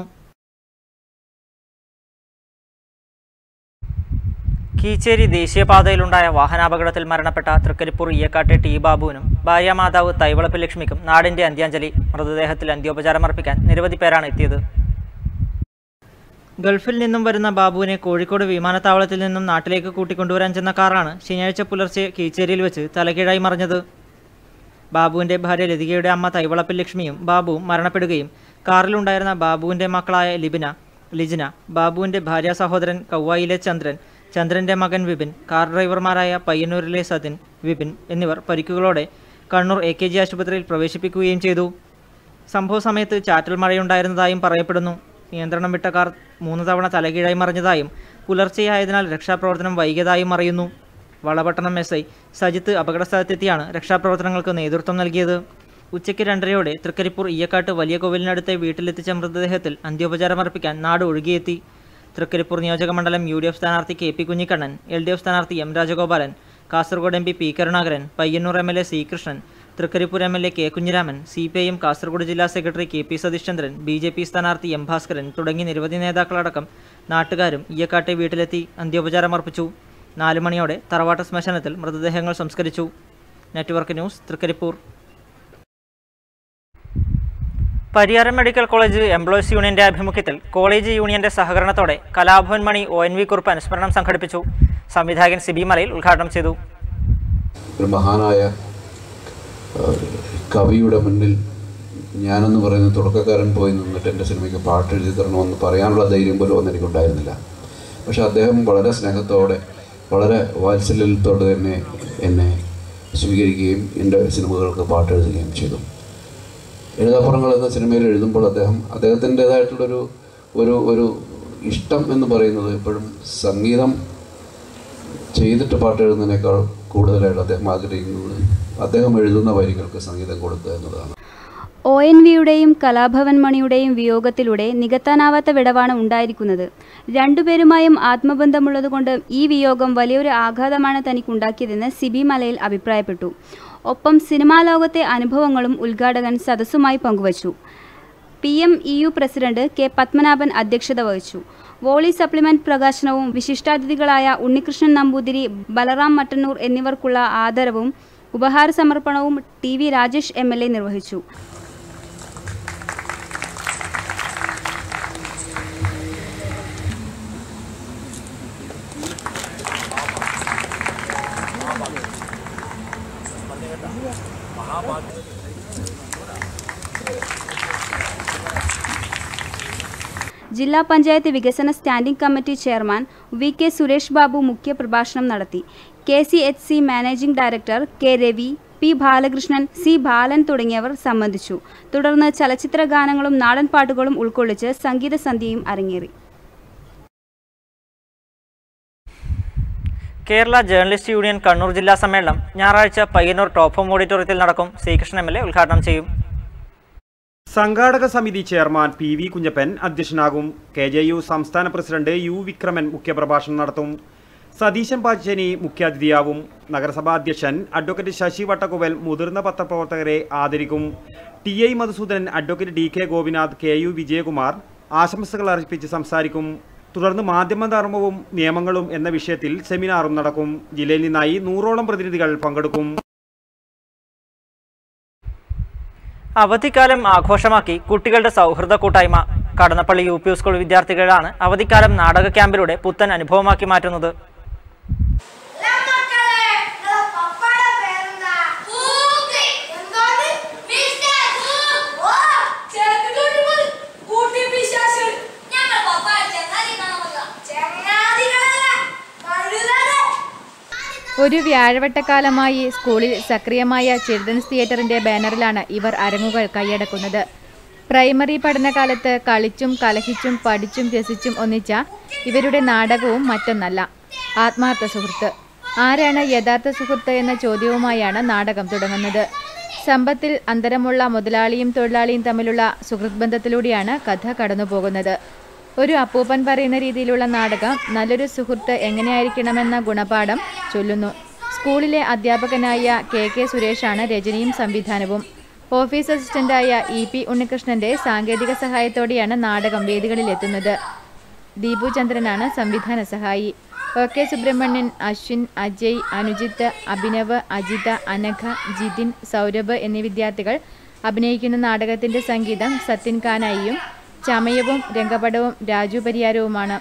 കീച്ചേരി ദേശീയപാതയിലുണ്ടായ വാഹനാപകടത്തിൽ മരണപ്പെട്ട തൃക്കരിപ്പൂർ ഇയക്കാട്ടെ ടി ബാബുവിനും ഭാര്യാമാതാവ് തൈവളപ്പ് ലക്ഷ്മിക്കും നാടിന്റെ അന്ത്യാഞ്ജലി മൃതദേഹത്തിൽ അന്ത്യോപചാരം അർപ്പിക്കാൻ നിരവധി പേരാണ് എത്തിയത്. ഗൾഫിൽ നിന്നും വരുന്ന ബാബുവിനെ കോഴിക്കോട് വിമാനത്താവളത്തിൽ നിന്നും നാട്ടിലേക്ക് കൂട്ടിക്കൊണ്ടുവരാൻ ചെന്ന കാറാണ് ശനിയാഴ്ച പുലർച്ചെ കീച്ചേരിയിൽ വെച്ച് തലകീഴായി മറിഞ്ഞത്. ബാബുവിന്റെ ഭാര്യ ലതികയുടെ അമ്മ തൈവളപ്പിൽ ലക്ഷ്മിയും ബാബുവും മരണപ്പെടുകയും കാറിലുണ്ടായിരുന്ന ബാബുവിന്റെ മക്കളായ ലിബിന ലിജിന ബാബുവിന്റെ ഭാര്യ സഹോദരൻ കൗവായിലെ ചന്ദ്രൻ ചന്ദ്രന്റെ മകൻ വിപിൻ കാർ ഡ്രൈവർമാരായ പയ്യന്നൂരിലെ സതിൻ വിപിൻ എന്നിവർ പരിക്കുകളോടെ കണ്ണൂർ എ കെ ജി ആശുപത്രിയിൽ പ്രവേശിപ്പിക്കുകയും ചെയ്തു. സംഭവ സമയത്ത് ചാറ്റൽ മഴയുണ്ടായിരുന്നതായും പറയപ്പെടുന്നു. നിയന്ത്രണം വിട്ട കാർ മൂന്ന് തവണ തലകീഴായി മറിഞ്ഞതായും പുലർച്ചെയായതിനാൽ രക്ഷാപ്രവർത്തനം വൈകിയതായും അറിയുന്നു. വളപട്ടണം എസ് ഐ സജിത്ത് അപകടസ്ഥലത്തെത്തിയാണ് രക്ഷാപ്രവർത്തനങ്ങൾക്ക് നേതൃത്വം നൽകിയത്. ഉച്ചയ്ക്ക് രണ്ടരയോടെ തൃക്കരിപ്പൂർ ഈയക്കാട്ട് വലിയ കോവിലിനടുത്തെ വീട്ടിലെത്തിച്ച മൃതദേഹത്തിൽ അന്ത്യോപചാരം അർപ്പിക്കാൻ നാട് ഒഴുകിയെത്തി. തൃക്കരിപ്പൂർ നിയോജകമണ്ഡലം യു ഡി എഫ് സ്ഥാനാർത്ഥി K P Kunhikannan L D F സ്ഥാനാർത്ഥി M Rajagopalan Kasaragod M P P Karunakaran Payyanur M L A C Krishnan Thrikaripur M L A K Kunhiraman C P I Kasaragod ജില്ലാ secretary K P Satheeshchandran B J P സ്ഥാനാർത്ഥി M Bhaskaran തുടങ്ങി നിരവധി നേതാക്കളടക്കം നാട്ടുകാരും ഈയക്കാട്ടെ വീട്ടിലെത്തി അന്ത്യോപചാരം അർപ്പിച്ചു നാലു മണിയോടെ തറവാട്ട ശ്മശാനത്തിൽ മൃതദേഹങ്ങൾ സംസ്കരിച്ചു. Network news Thrikaripur. Pariyaram medical college employees യൂണിയന്റെ ആഭിമുഖ്യത്തിൽ കോളേജ് യൂണിയന്റെ സഹകരണത്തോടെ Kalabhavan Mani O N V Kurup അനുസ്മരണം സംഘടിപ്പിച്ചു. സംവിധായകൻ സിബി മലയിൽ ഉദ്ഘാടനം ചെയ്തു. കവിയുടെ മുന്നിൽ ഞാനെന്ന് പറയുന്ന തുടക്കക്കാരൻ പോയി നിന്നിട്ട് എന്റെ സിനിമയ്ക്ക് പാട്ട് എഴുതി തരണമെന്ന് പറയാനുള്ള ധൈര്യം പോലും ഒന്നും എനിക്കുണ്ടായിരുന്നില്ല. പക്ഷെ അദ്ദേഹം വളരെ സ്നേഹത്തോടെ വളരെ വാത്സല്യത്തോടെ തന്നെ എന്നെ സ്വീകരിക്കുകയും എന്റെ സിനിമകൾക്ക് പാട്ട് എഴുതുകയും ചെയ്തു. എഴുതാപ്പുറങ്ങൾ എന്ന സിനിമയിൽ എഴുതുമ്പോൾ അദ്ദേഹം അദ്ദേഹത്തിന്റെതായിട്ടുള്ളൊരു ഒരു ഒരു ഇഷ്ടം എന്ന് പറയുന്നത് എപ്പോഴും സംഗീതം ചെയ്തിട്ട് പാട്ട് എഴുതുന്നതിനേക്കാൾ കൂടുതലായിട്ട് അദ്ദേഹം ആഗ്രഹിക്കുന്നത് അദ്ദേഹം എഴുതുന്ന വരികൾക്ക് സംഗീതം കൊടുക്കുക എന്നതാണ്. ഒ എൻ വിയുടെയും കലാഭവൻ മണിയുടെയും വിയോഗത്തിലൂടെ നികത്താനാവാത്ത വിടവാണ് ഉണ്ടായിരിക്കുന്നത്. രണ്ടുപേരുമായും ആത്മബന്ധമുള്ളതുകൊണ്ട് ഈ വിയോഗം വലിയൊരു ആഘാതമാണ് തനിക്കുണ്ടാക്കിയതെന്ന് സിബി മലയിൽ അഭിപ്രായപ്പെട്ടു. ഒപ്പം സിനിമാ ലോകത്തെ അനുഭവങ്ങളും ഉദ്ഘാടകൻ സദസ്സുമായി പങ്കുവച്ചു. P M E U president K Padmanabhan അധ്യക്ഷത വഹിച്ചു. വോളി സപ്ലിമെന്റ് പ്രകാശനവും വിശിഷ്ടാതിഥികളായ ഉണ്ണികൃഷ്ണൻ നമ്പൂതിരി ബലറാം മട്ടന്നൂർ എന്നിവർക്കുള്ള ആദരവും ഉപഹാര സമർപ്പണവും T V Rajesh M L A നിർവഹിച്ചു. ജില്ലാ പഞ്ചായത്ത് വികസന standing committee chairman V K Suresh Babu മുഖ്യ പ്രഭാഷണം നടത്തി. K C H C managing director K Ravi P Balakrishnan C Balan തുടങ്ങിയവർ സംബന്ധിച്ചു. തുടർന്ന് ചലച്ചിത്ര ഗാനങ്ങളും നാടൻ പാട്ടുകളും ഉൾക്കൊള്ളിച്ച് സംഗീത സന്ധ്യയും അരങ്ങേറി. കേരള ജേർണലിസ്റ്റ് യൂണിയൻ കണ്ണൂർ ജില്ലാ സമ്മേളനം ഞായറാഴ്ച പയ്യന്നൂർ ടോപ്പ് ഹോം ഓഡിറ്റോറിയത്തിൽ നടക്കും. ശ്രീകൃഷ്ണൻ എം എൽ എ ഉദ്ഘാടനം ചെയ്യും. സംഘാടക സമിതി ചെയർമാൻ പി വി കുഞ്ഞപ്പൻ അധ്യക്ഷനാകും. കെ ജെ യു സംസ്ഥാന പ്രസിഡന്റ് യു വിക്രമൻ മുഖ്യപ്രഭാഷണം നടത്തും. സതീശൻ പാച്ചേനി മുഖ്യാതിഥിയാവും. നഗരസഭാ അധ്യക്ഷൻ അഡ്വക്കേറ്റ് ശശി വട്ടക്കുവൽ മുതിർന്ന പത്രപ്രവർത്തകരെ ആദരിക്കും. T I Madhusoodanan advocate D K Gopinath K U Vijayakumar ആശംസകൾ അർപ്പിച്ച് സംസാരിക്കും. തുടർന്ന് മാധ്യമധർമ്മവും നിയമങ്ങളും എന്ന വിഷയത്തിൽ സെമിനാറും നടക്കും. ജില്ലയിൽ നിന്നായി നൂറോളം പ്രതിനിധികൾ പങ്കെടുക്കും. അവധിക്കാലം ആഘോഷമാക്കി കുട്ടികളുടെ സൗഹൃദ കൂട്ടായ്മ. കടന്നപ്പള്ളി യു പി സ്കൂൾ വിദ്യാർത്ഥികളാണ് അവധിക്കാലം നാടക ക്യാമ്പിലൂടെ പുത്തൻ അനുഭവമാക്കി മാറ്റുന്നത്. ഒരു വ്യാഴവട്ടക്കാലമായി സ്കൂളിൽ സക്രിയമായ ചിൽഡ്രൻസ് തിയേറ്ററിന്റെ ബാനറിലാണ് ഇവർ അരങ്ങുകൾ കൈയടക്കുന്നത്. പ്രൈമറി പഠനകാലത്ത് കളിച്ചും കലഹിച്ചും പഠിച്ചും രസിച്ചും ഒന്നിച്ച ഇവരുടെ നാടകവും മറ്റൊന്നല്ല ആത്മാർത്ഥ സുഹൃത്ത്. ആരാണ് യഥാർത്ഥ സുഹൃത്ത് എന്ന ചോദ്യവുമായാണ് നാടകം തുടങ്ങുന്നത്. സമ്പത്തിൽ അന്തരമുള്ള മുതലാളിയും തൊഴിലാളിയും തമ്മിലുള്ള സുഹൃത്ബന്ധത്തിലൂടെയാണ് കഥ കടന്നുപോകുന്നത്. ഒരു അപ്പൂപ്പൻ പറയുന്ന രീതിയിലുള്ള നാടകം നല്ലൊരു സുഹൃത്ത് എങ്ങനെയായിരിക്കണമെന്ന ഗുണപാഠം ചൊല്ലുന്നു. സ്കൂളിലെ അധ്യാപകനായ കെ കെ സുരേഷാണ് രചനയും സംവിധാനവും. ഓഫീസ് അസിസ്റ്റന്റായ ഇ പി ഉണ്ണികൃഷ്ണന്റെ സാങ്കേതിക സഹായത്തോടെയാണ് നാടകം വേദികളിലെത്തുന്നത്. ദീപു ചന്ദ്രനാണ് സംവിധാന സഹായി. ഒ കെ സുബ്രഹ്മണ്യൻ അശ്വിൻ അജയ് അനുജിത്ത് അഭിനവ് അജിത അനഘ ജിതിൻ സൗരഭ് എന്നീ വിദ്യാർത്ഥികൾ അഭിനയിക്കുന്ന നാടകത്തിന്റെ സംഗീതം സത്യൻ കാനായിയും ചമയവും രംഗപടവും രാജു പരിയാരവുമാണ്.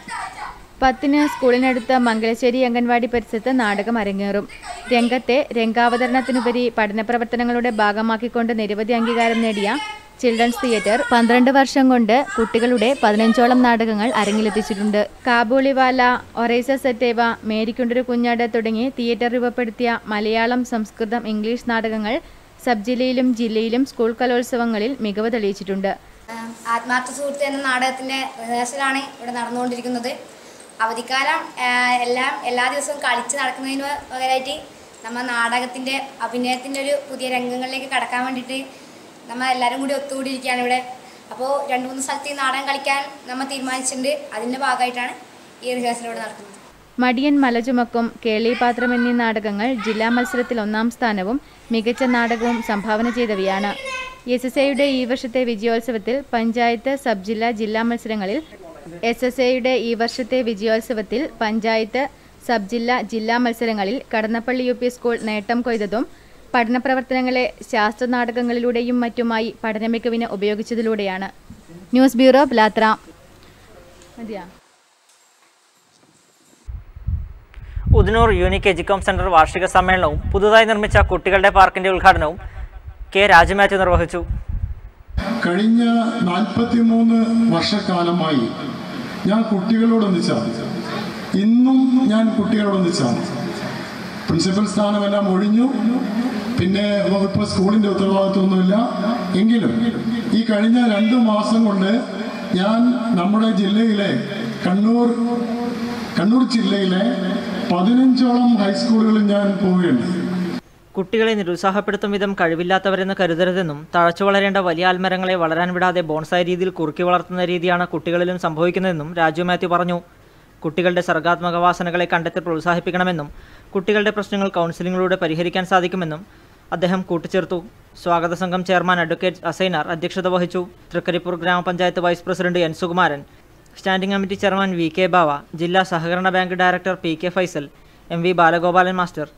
പത്തിന് സ്കൂളിനടുത്ത മംഗലശ്ശേരി അംഗൻവാടി പരിസരത്ത് നാടകം അരങ്ങേറും. രംഗത്തെ രംഗാവതരണത്തിനുപരി പഠന പ്രവർത്തനങ്ങളുടെ ഭാഗമാക്കിക്കൊണ്ട് നിരവധി അംഗീകാരം നേടിയ ചിൽഡ്രൻസ് തിയേറ്റർ പന്ത്രണ്ട് വർഷം കൊണ്ട് കുട്ടികളുടെ പതിനഞ്ചോളം നാടകങ്ങൾ അരങ്ങിലെത്തിച്ചിട്ടുണ്ട്. കാബൂളിവാല ഒറൈസ സെറ്റേവ മേരിക്കുണ്ടൊരു കുഞ്ഞാട് തുടങ്ങി തിയേറ്റർ രൂപപ്പെടുത്തിയ മലയാളം സംസ്കൃതം ഇംഗ്ലീഷ് നാടകങ്ങൾ സബ് ജില്ലയിലും ജില്ലയിലും സ്കൂൾ കലോത്സവങ്ങളിൽ മികവ് തെളിയിച്ചിട്ടുണ്ട്. ആത്മാർത്ഥ സുഹൃത്ത് എന്ന നാടകത്തിന്റെ റിഹേഴ്സലാണ് ഇവിടെ നടന്നുകൊണ്ടിരിക്കുന്നത്. അവധിക്കാലം എല്ലാം എല്ലാ ദിവസവും കളിച്ച് നടക്കുന്നതിന് പകരമായിട്ട് നമ്മൾ നാടകത്തിന്റെ അഭിനയത്തിന്റെ ഒരു പുതിയ രംഗങ്ങളിലേക്ക് കടക്കാൻ വേണ്ടിയിട്ട് നമ്മൾ എല്ലാവരും കൂടി ഒത്തുകൂടിയിരിക്കുകയാണ് ഇവിടെ. അപ്പോൾ രണ്ട് മൂന്ന് സ്ഥലത്ത് ഈ നാടകം കളിക്കാൻ നമ്മൾ തീരുമാനിച്ചിട്ടുണ്ട്. അതിന്റെ ഭാഗമായിട്ടാണ് ഈ റിഹേഴ്സൽ ഇവിടെ നടക്കുന്നത്. മടിയൻ മലചുമക്കും കേളിപാത്രം എന്നീ നാടകങ്ങൾ ജില്ലാ മത്സരത്തിൽ ഒന്നാം സ്ഥാനവും മികച്ച നാടകവും സംഭാവന ചെയ്തവയാണ്. എസ് എസ് എയുടെ ഈ വർഷത്തെ വിജയോത്സവത്തിൽ പഞ്ചായത്ത് സബ് ജില്ലാ ജില്ലാ മത്സരങ്ങളിൽ എസ് എസ് എയുടെ ഈ വർഷത്തെ വിജയോത്സവത്തിൽ പഞ്ചായത്ത് സബ് ജില്ലാ ജില്ലാ മത്സരങ്ങളിൽ കടന്നപ്പള്ളി യു സ്കൂൾ നേട്ടം കൊയ്തതും പഠന പ്രവർത്തനങ്ങളെ ശാസ്ത്ര നാടകങ്ങളിലൂടെയും മറ്റുമായി പഠനമികവിന് ഉപയോഗിച്ചതിലൂടെയാണ്. ന്യൂസ് ബ്യൂറോ ബ്ലാത്ര മതിയാ. ഉദനൂർ യൂണിക് എജിക്കോം സെന്റർ വാർഷിക സമ്മേളനവും പുതുതായി നിർമ്മിച്ച കുട്ടികളുടെ പാർക്കിന്റെ ഉദ്ഘാടനവും കെ രാജമാറ്റ് നിർവഹിച്ചു. കഴിഞ്ഞ നാൽപ്പത്തിമൂന്ന് വർഷക്കാലമായി ഞാൻ കുട്ടികളോടൊന്നിച്ചാണ് ഇന്നും ഞാൻ കുട്ടികളോടൊന്നിച്ചാണ് പ്രിൻസിപ്പൽ സ്ഥാനമെല്ലാം ഒഴിഞ്ഞു. പിന്നെ വകുപ്പ് സ്കൂളിന്റെ ഉത്തരവാദിത്വമൊന്നുമില്ല. എങ്കിലും ഈ കഴിഞ്ഞ രണ്ട് മാസം കൊണ്ട് ഞാൻ നമ്മുടെ ജില്ലയിലെ കണ്ണൂർ കണ്ണൂർ ജില്ലയിലെ പതിനഞ്ചോളം ഹൈസ്കൂളുകളിൽ ഞാൻ പോവുകയുണ്ട് കുട്ടികളെ നിരുത്സാഹപ്പെടുത്തും വിധം കഴിവില്ലാത്തവരെന്ന് കരുതരുതെന്നും തഴച്ചു വളരേണ്ട വലിയ ആൽമരങ്ങളെ വളരാൻ വിടാതെ ബോൺസായ രീതിയിൽ കുറുക്കി വളർത്തുന്ന രീതിയാണ് കുട്ടികളിലും സംഭവിക്കുന്നതെന്നും രാജു മാത്യു പറഞ്ഞു. കുട്ടികളുടെ സർഗാത്മക വാസനകളെ കണ്ടെത്തി പ്രോത്സാഹിപ്പിക്കണമെന്നും കുട്ടികളുടെ പ്രശ്നങ്ങൾ കൗൺസിലിങ്ങിലൂടെ പരിഹരിക്കാൻ സാധിക്കുമെന്നും അദ്ദേഹം കൂട്ടിച്ചേർത്തു. സ്വാഗത സംഘം ചെയർമാൻ അഡ്വക്കേറ്റ് അസൈനാർ അധ്യക്ഷത വഹിച്ചു. തൃക്കരിപ്പൂർ ഗ്രാമപഞ്ചായത്ത് vice president N Sukumaran standing committee chairman V K Bava ജില്ലാ സഹകരണ bank director P K Faisal M V Balagopalan master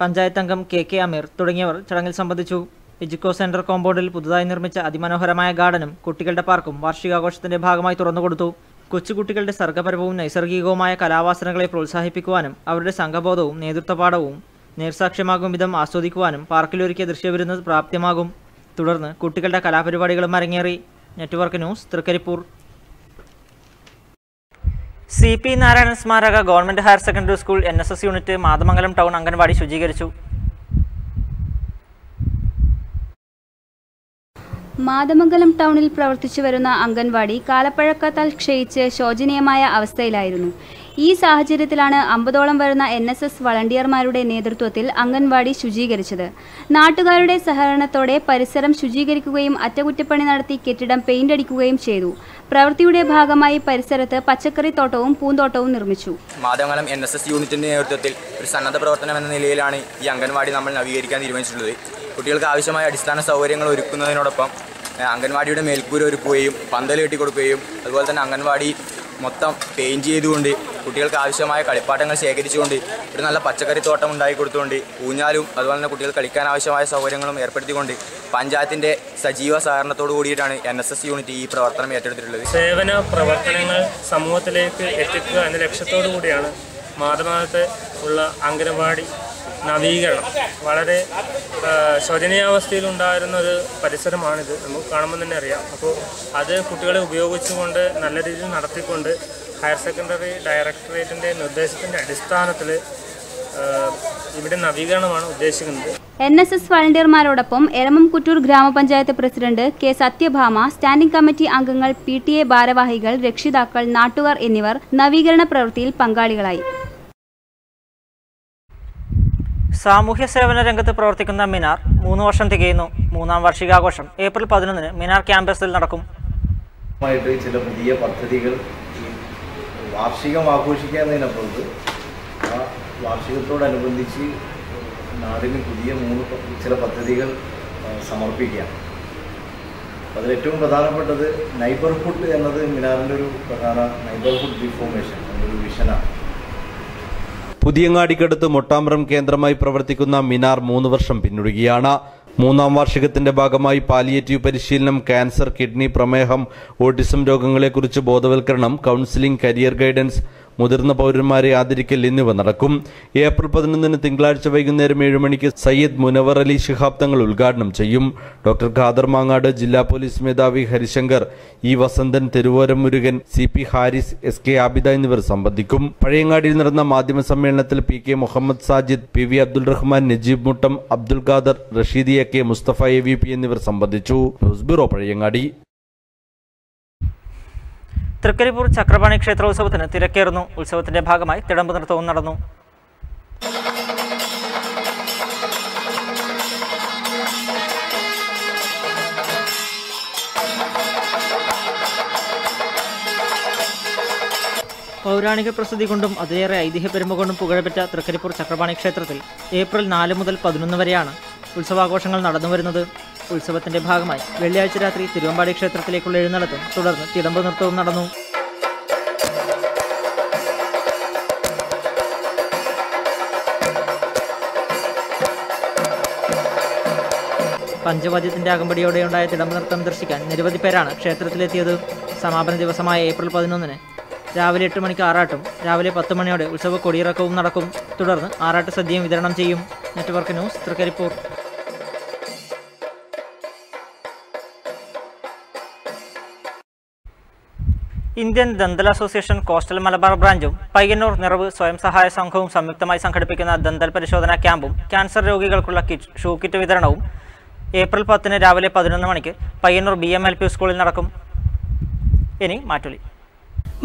panchayat അംഗം കെ കെ അമീർ തുടങ്ങിയവർ ചടങ്ങിൽ സംബന്ധിച്ചു. എജുക്കോ സെന്റർ കോമ്പൗണ്ടിൽ പുതുതായി നിർമ്മിച്ച അതിമനോഹരമായ ഗാർഡനും കുട്ടികളുടെ പാർക്കും വാർഷികാഘോഷത്തിന്റെ ഭാഗമായി തുറന്നുകൊടുത്തു. കൊച്ചുകുട്ടികളുടെ സർഗപരവും നൈസർഗികവുമായ കലാവാസനകളെ പ്രോത്സാഹിപ്പിക്കുവാനും അവരുടെ സംഘബോധവും നേതൃത്വപാഠവും നേർസാക്ഷ്യമാകും വിധം ആസ്വദിക്കുവാനും പാർക്കിലൊരുക്കിയ ദൃശ്യവിരുന്ന് പ്രാപ്യമാകും. തുടർന്ന് കുട്ടികളുടെ കലാപരിപാടികളും അരങ്ങേറി. Network news Thrikaripur. C P Narayanan സ്മാരക government higher secondary school N S S unit Mathamangalam town anganwadi ശുചീകരിച്ചു. Mathamangalam ടൗണിൽ പ്രവർത്തിച്ചു വരുന്ന അംഗൻവാടി കാലപ്പഴക്കത്താൽ ക്ഷയിച്ച് ശോചനീയമായ അവസ്ഥയിലായിരുന്നു. ഈ സാഹചര്യത്തിലാണ് അമ്പതോളം വരുന്ന എൻ എസ് എസ് വളണ്ടിയർമാരുടെ നേതൃത്വത്തിൽ അംഗൻവാടി ശുചീകരിച്ചത്. നാട്ടുകാരുടെ സഹകരണത്തോടെ പരിസരം ശുചീകരിക്കുകയും അറ്റകുറ്റപ്പണി നടത്തി കെട്ടിടം പെയിന്റ് അടിക്കുകയും ചെയ്തു. പ്രവൃത്തിയുടെ ഭാഗമായി പരിസരത്ത് പച്ചക്കറിത്തോട്ടവും പൂന്തോട്ടവും നിർമ്മിച്ചു. മാതമംഗലം എൻ എസ് എസ് യൂണിറ്റിന്റെ നേതൃത്വത്തിൽ ഒരു സന്നദ്ധ പ്രവർത്തനം എന്ന നിലയിലാണ് ഈ അംഗൻവാടി നമ്മൾ നവീകരിക്കാൻ തീരുമാനിച്ചിട്ടുള്ളത്. കുട്ടികൾക്ക് ആവശ്യമായ അടിസ്ഥാന സൗകര്യങ്ങൾ ഒരുക്കുന്നതിനോടൊപ്പം അംഗൻവാടിയുടെ മേൽക്കൂര ഒരുക്കുകയും പന്തൽ കെട്ടിക്കൊടുക്കുകയും അതുപോലെ തന്നെ അംഗൻവാടി മൊത്തം പെയിന്റ് ചെയ്തുകൊണ്ട് കുട്ടികൾക്ക് ആവശ്യമായ കളിപ്പാട്ടങ്ങൾ ശേഖരിച്ചുകൊണ്ട് ഒരു നല്ല പച്ചക്കറി തോട്ടം ഉണ്ടാക്കി കൊടുത്തുകൊണ്ട് ഊഞ്ഞാലും അതുപോലെ തന്നെ കുട്ടികൾ കളിക്കാൻ ആവശ്യമായ സൗകര്യങ്ങളും ഏർപ്പെടുത്തിക്കൊണ്ട് പഞ്ചായത്തിന്റെ സജീവ സഹകരണത്തോടു കൂടിയിട്ടാണ് എൻ എസ് എസ് യൂണിറ്റ് ഈ പ്രവർത്തനം ഏറ്റെടുത്തിട്ടുള്ളത്. സേവന പ്രവർത്തനങ്ങൾ സമൂഹത്തിലേക്ക് എത്തിക്കുക എന്ന ലക്ഷ്യത്തോടു കൂടിയാണ് മാതമാകത്ത് ഉള്ള അംഗനവാടി നവീകരണം. വളരെ ശോചനീയാവസ്ഥയിലുണ്ടായിരുന്ന ഒരു പരിസരമാണിത്. നമുക്ക് കാണുമ്പോൾ തന്നെ അറിയാം. അപ്പോൾ അത് കുട്ടികളെ ഉപയോഗിച്ചുകൊണ്ട് നല്ല രീതിയിൽ നടത്തിക്കൊണ്ട് ഹയർ സെക്കൻഡറി ഡയറക്ടറേറ്റിന്റെ നിർദ്ദേശത്തിന്റെ അടിസ്ഥാനത്തിൽ ഇവിടെ നവീകരണമാണ് ഉദ്ദേശിക്കുന്നത്. എൻ എസ് എസ് വളണ്ടിയർമാരോടൊപ്പം എരമം കുറ്റൂർ ഗ്രാമപഞ്ചായത്ത് president K Sathyabhama standing committee അംഗങ്ങൾ പി ടി എ ഭാരവാഹികൾ രക്ഷിതാക്കൾ നാട്ടുകാർ എന്നിവർ നവീകരണ പ്രവൃത്തിയിൽ പങ്കാളികളായി. സാമൂഹ്യ സേവന രംഗത്ത് പ്രവർത്തിക്കുന്ന മിനാർ മൂന്ന് വർഷം തികയുന്നു. മൂന്നാം വാർഷികാഘോഷം ഏപ്രിൽ പതിനൊന്നിന് മിനാർ ക്യാമ്പസിൽ നടക്കും. ചില പുതിയ പദ്ധതികൾ വാർഷികം ആഘോഷിക്കുക എന്നതിനപ്പുറത്ത് ആ വാർഷികത്തോടനുബന്ധിച്ച് നാടിന് പുതിയ മൂന്ന് ചില പദ്ധതികൾ സമർപ്പിക്കുക അതിലേറ്റവും പ്രധാനപ്പെട്ടത് നൈബർഹുഡ് എന്നത് മിനാറിന്റെ ഒരു പ്രധാന നൈബർഹുഡ് റിഫോർമേഷൻ എന്നൊരു വിഷനാണ് പുതിയങ്ങാടിക്കടുത്ത് മൊട്ടാമ്പ്രം കേന്ദ്രമായി പ്രവർത്തിക്കുന്ന മിനാർ മൂന്ന് വർഷം പിന്നിടുകയാണ്. മൂന്നാം വാർഷികത്തിന്റെ ഭാഗമായി പാലിയേറ്റീവ് പരിശീലനം ക്യാൻസർ കിഡ്നി പ്രമേഹം ഓട്ടിസം രോഗങ്ങളെക്കുറിച്ച് ബോധവൽക്കരണം കൗൺസിലിംഗ് കരിയർ ഗൈഡൻസ് മുതിർന്ന പൗരന്മാരെ ആദരിക്കൽ എന്നിവ നടക്കും. ഏപ്രിൽ പതിനൊന്നിന് തിങ്കളാഴ്ച വൈകുന്നേരം ഏഴ് മണിക്ക് സയ്യിദ് മുനവർ അലി ശിഹാബ് തങ്ങൾ ഉദ്ഘാടനം ചെയ്യും. ഡോക്ടർ ഖാദർ മാങ്ങാട് ജില്ലാ പോലീസ് മേധാവി Harishankar E Vasanthan തെരുവോര Murugan C P Harris S K Abida എന്നിവർ സംബന്ധിക്കും. പഴയങ്ങാടിയിൽ നടന്ന മാധ്യമ സമ്മേളനത്തിൽ P K Muhammad Sajid P V Abdul Rahman Najeeb Muttam Abdul Khader Rasheedi A K Musthafa A V P എന്നിവർ സംബന്ധിച്ചു. News bureau Pazhayangadi. Trikaripur Chakrapani ക്ഷേത്രോത്സവത്തിന് തിരക്കേറുന്നു. ഉത്സവത്തിന്റെ ഭാഗമായി തിടമ്പ് നൃത്തവും നടന്നു. പൗരാണിക പ്രസിദ്ധി കൊണ്ടും അതിലേറെ ഐതിഹ്യ പെരുമ കൊണ്ടും പുകഴപ്പെറ്റ തൃക്കരിപ്പൂർ ചക്രപാണി ക്ഷേത്രത്തിൽ ഏപ്രിൽ നാല് മുതൽ പതിനൊന്ന് വരെയാണ് ഉത്സവാഘോഷങ്ങൾ നടന്നുവരുന്നത്. ഉത്സവത്തിന്റെ ഭാഗമായി വെള്ളിയാഴ്ച രാത്രി തിരുവമ്പാടി ക്ഷേത്രത്തിലേക്കുള്ള എഴുന്നള്ളത്തും തുടർന്ന് തിടമ്പ് നൃത്തവും നടന്നു. പഞ്ചവാദ്യത്തിന്റെ അകമ്പടിയോടെ ഉണ്ടായ തിടമ്പ് നൃത്തം ദർശിക്കാൻ നിരവധി പേരാണ് ക്ഷേത്രത്തിലെത്തിയത്. സമാപന ദിവസമായ ഏപ്രിൽ പതിനൊന്നിന് രാവിലെ എട്ട് മണിക്ക് ആറാട്ടും രാവിലെ പത്ത് മണിയോടെ ഉത്സവ കൊടിയിറക്കവും നടക്കും. തുടർന്ന് ആറാട്ട് സദ്യയും വിതരണം ചെയ്യും. Network news Trikaripur. Indian dental association coastal Malabar ബ്രാഞ്ചും Payyanur നിറവ് സ്വയം സഹായ സംഘവും സംയുക്തമായി സംഘടിപ്പിക്കുന്ന ദന്തൽ പരിശോധനാ ക്യാമ്പും ക്യാൻസർ രോഗികൾക്കുള്ള കിറ്റ് ഷൂ കിറ്റ് വിതരണവും ഏപ്രിൽ പത്തിന് രാവിലെ പതിനൊന്ന് മണിക്ക് Payyanur B M L P സ്കൂളിൽ നടക്കും. ഇനി മാറ്റുലി.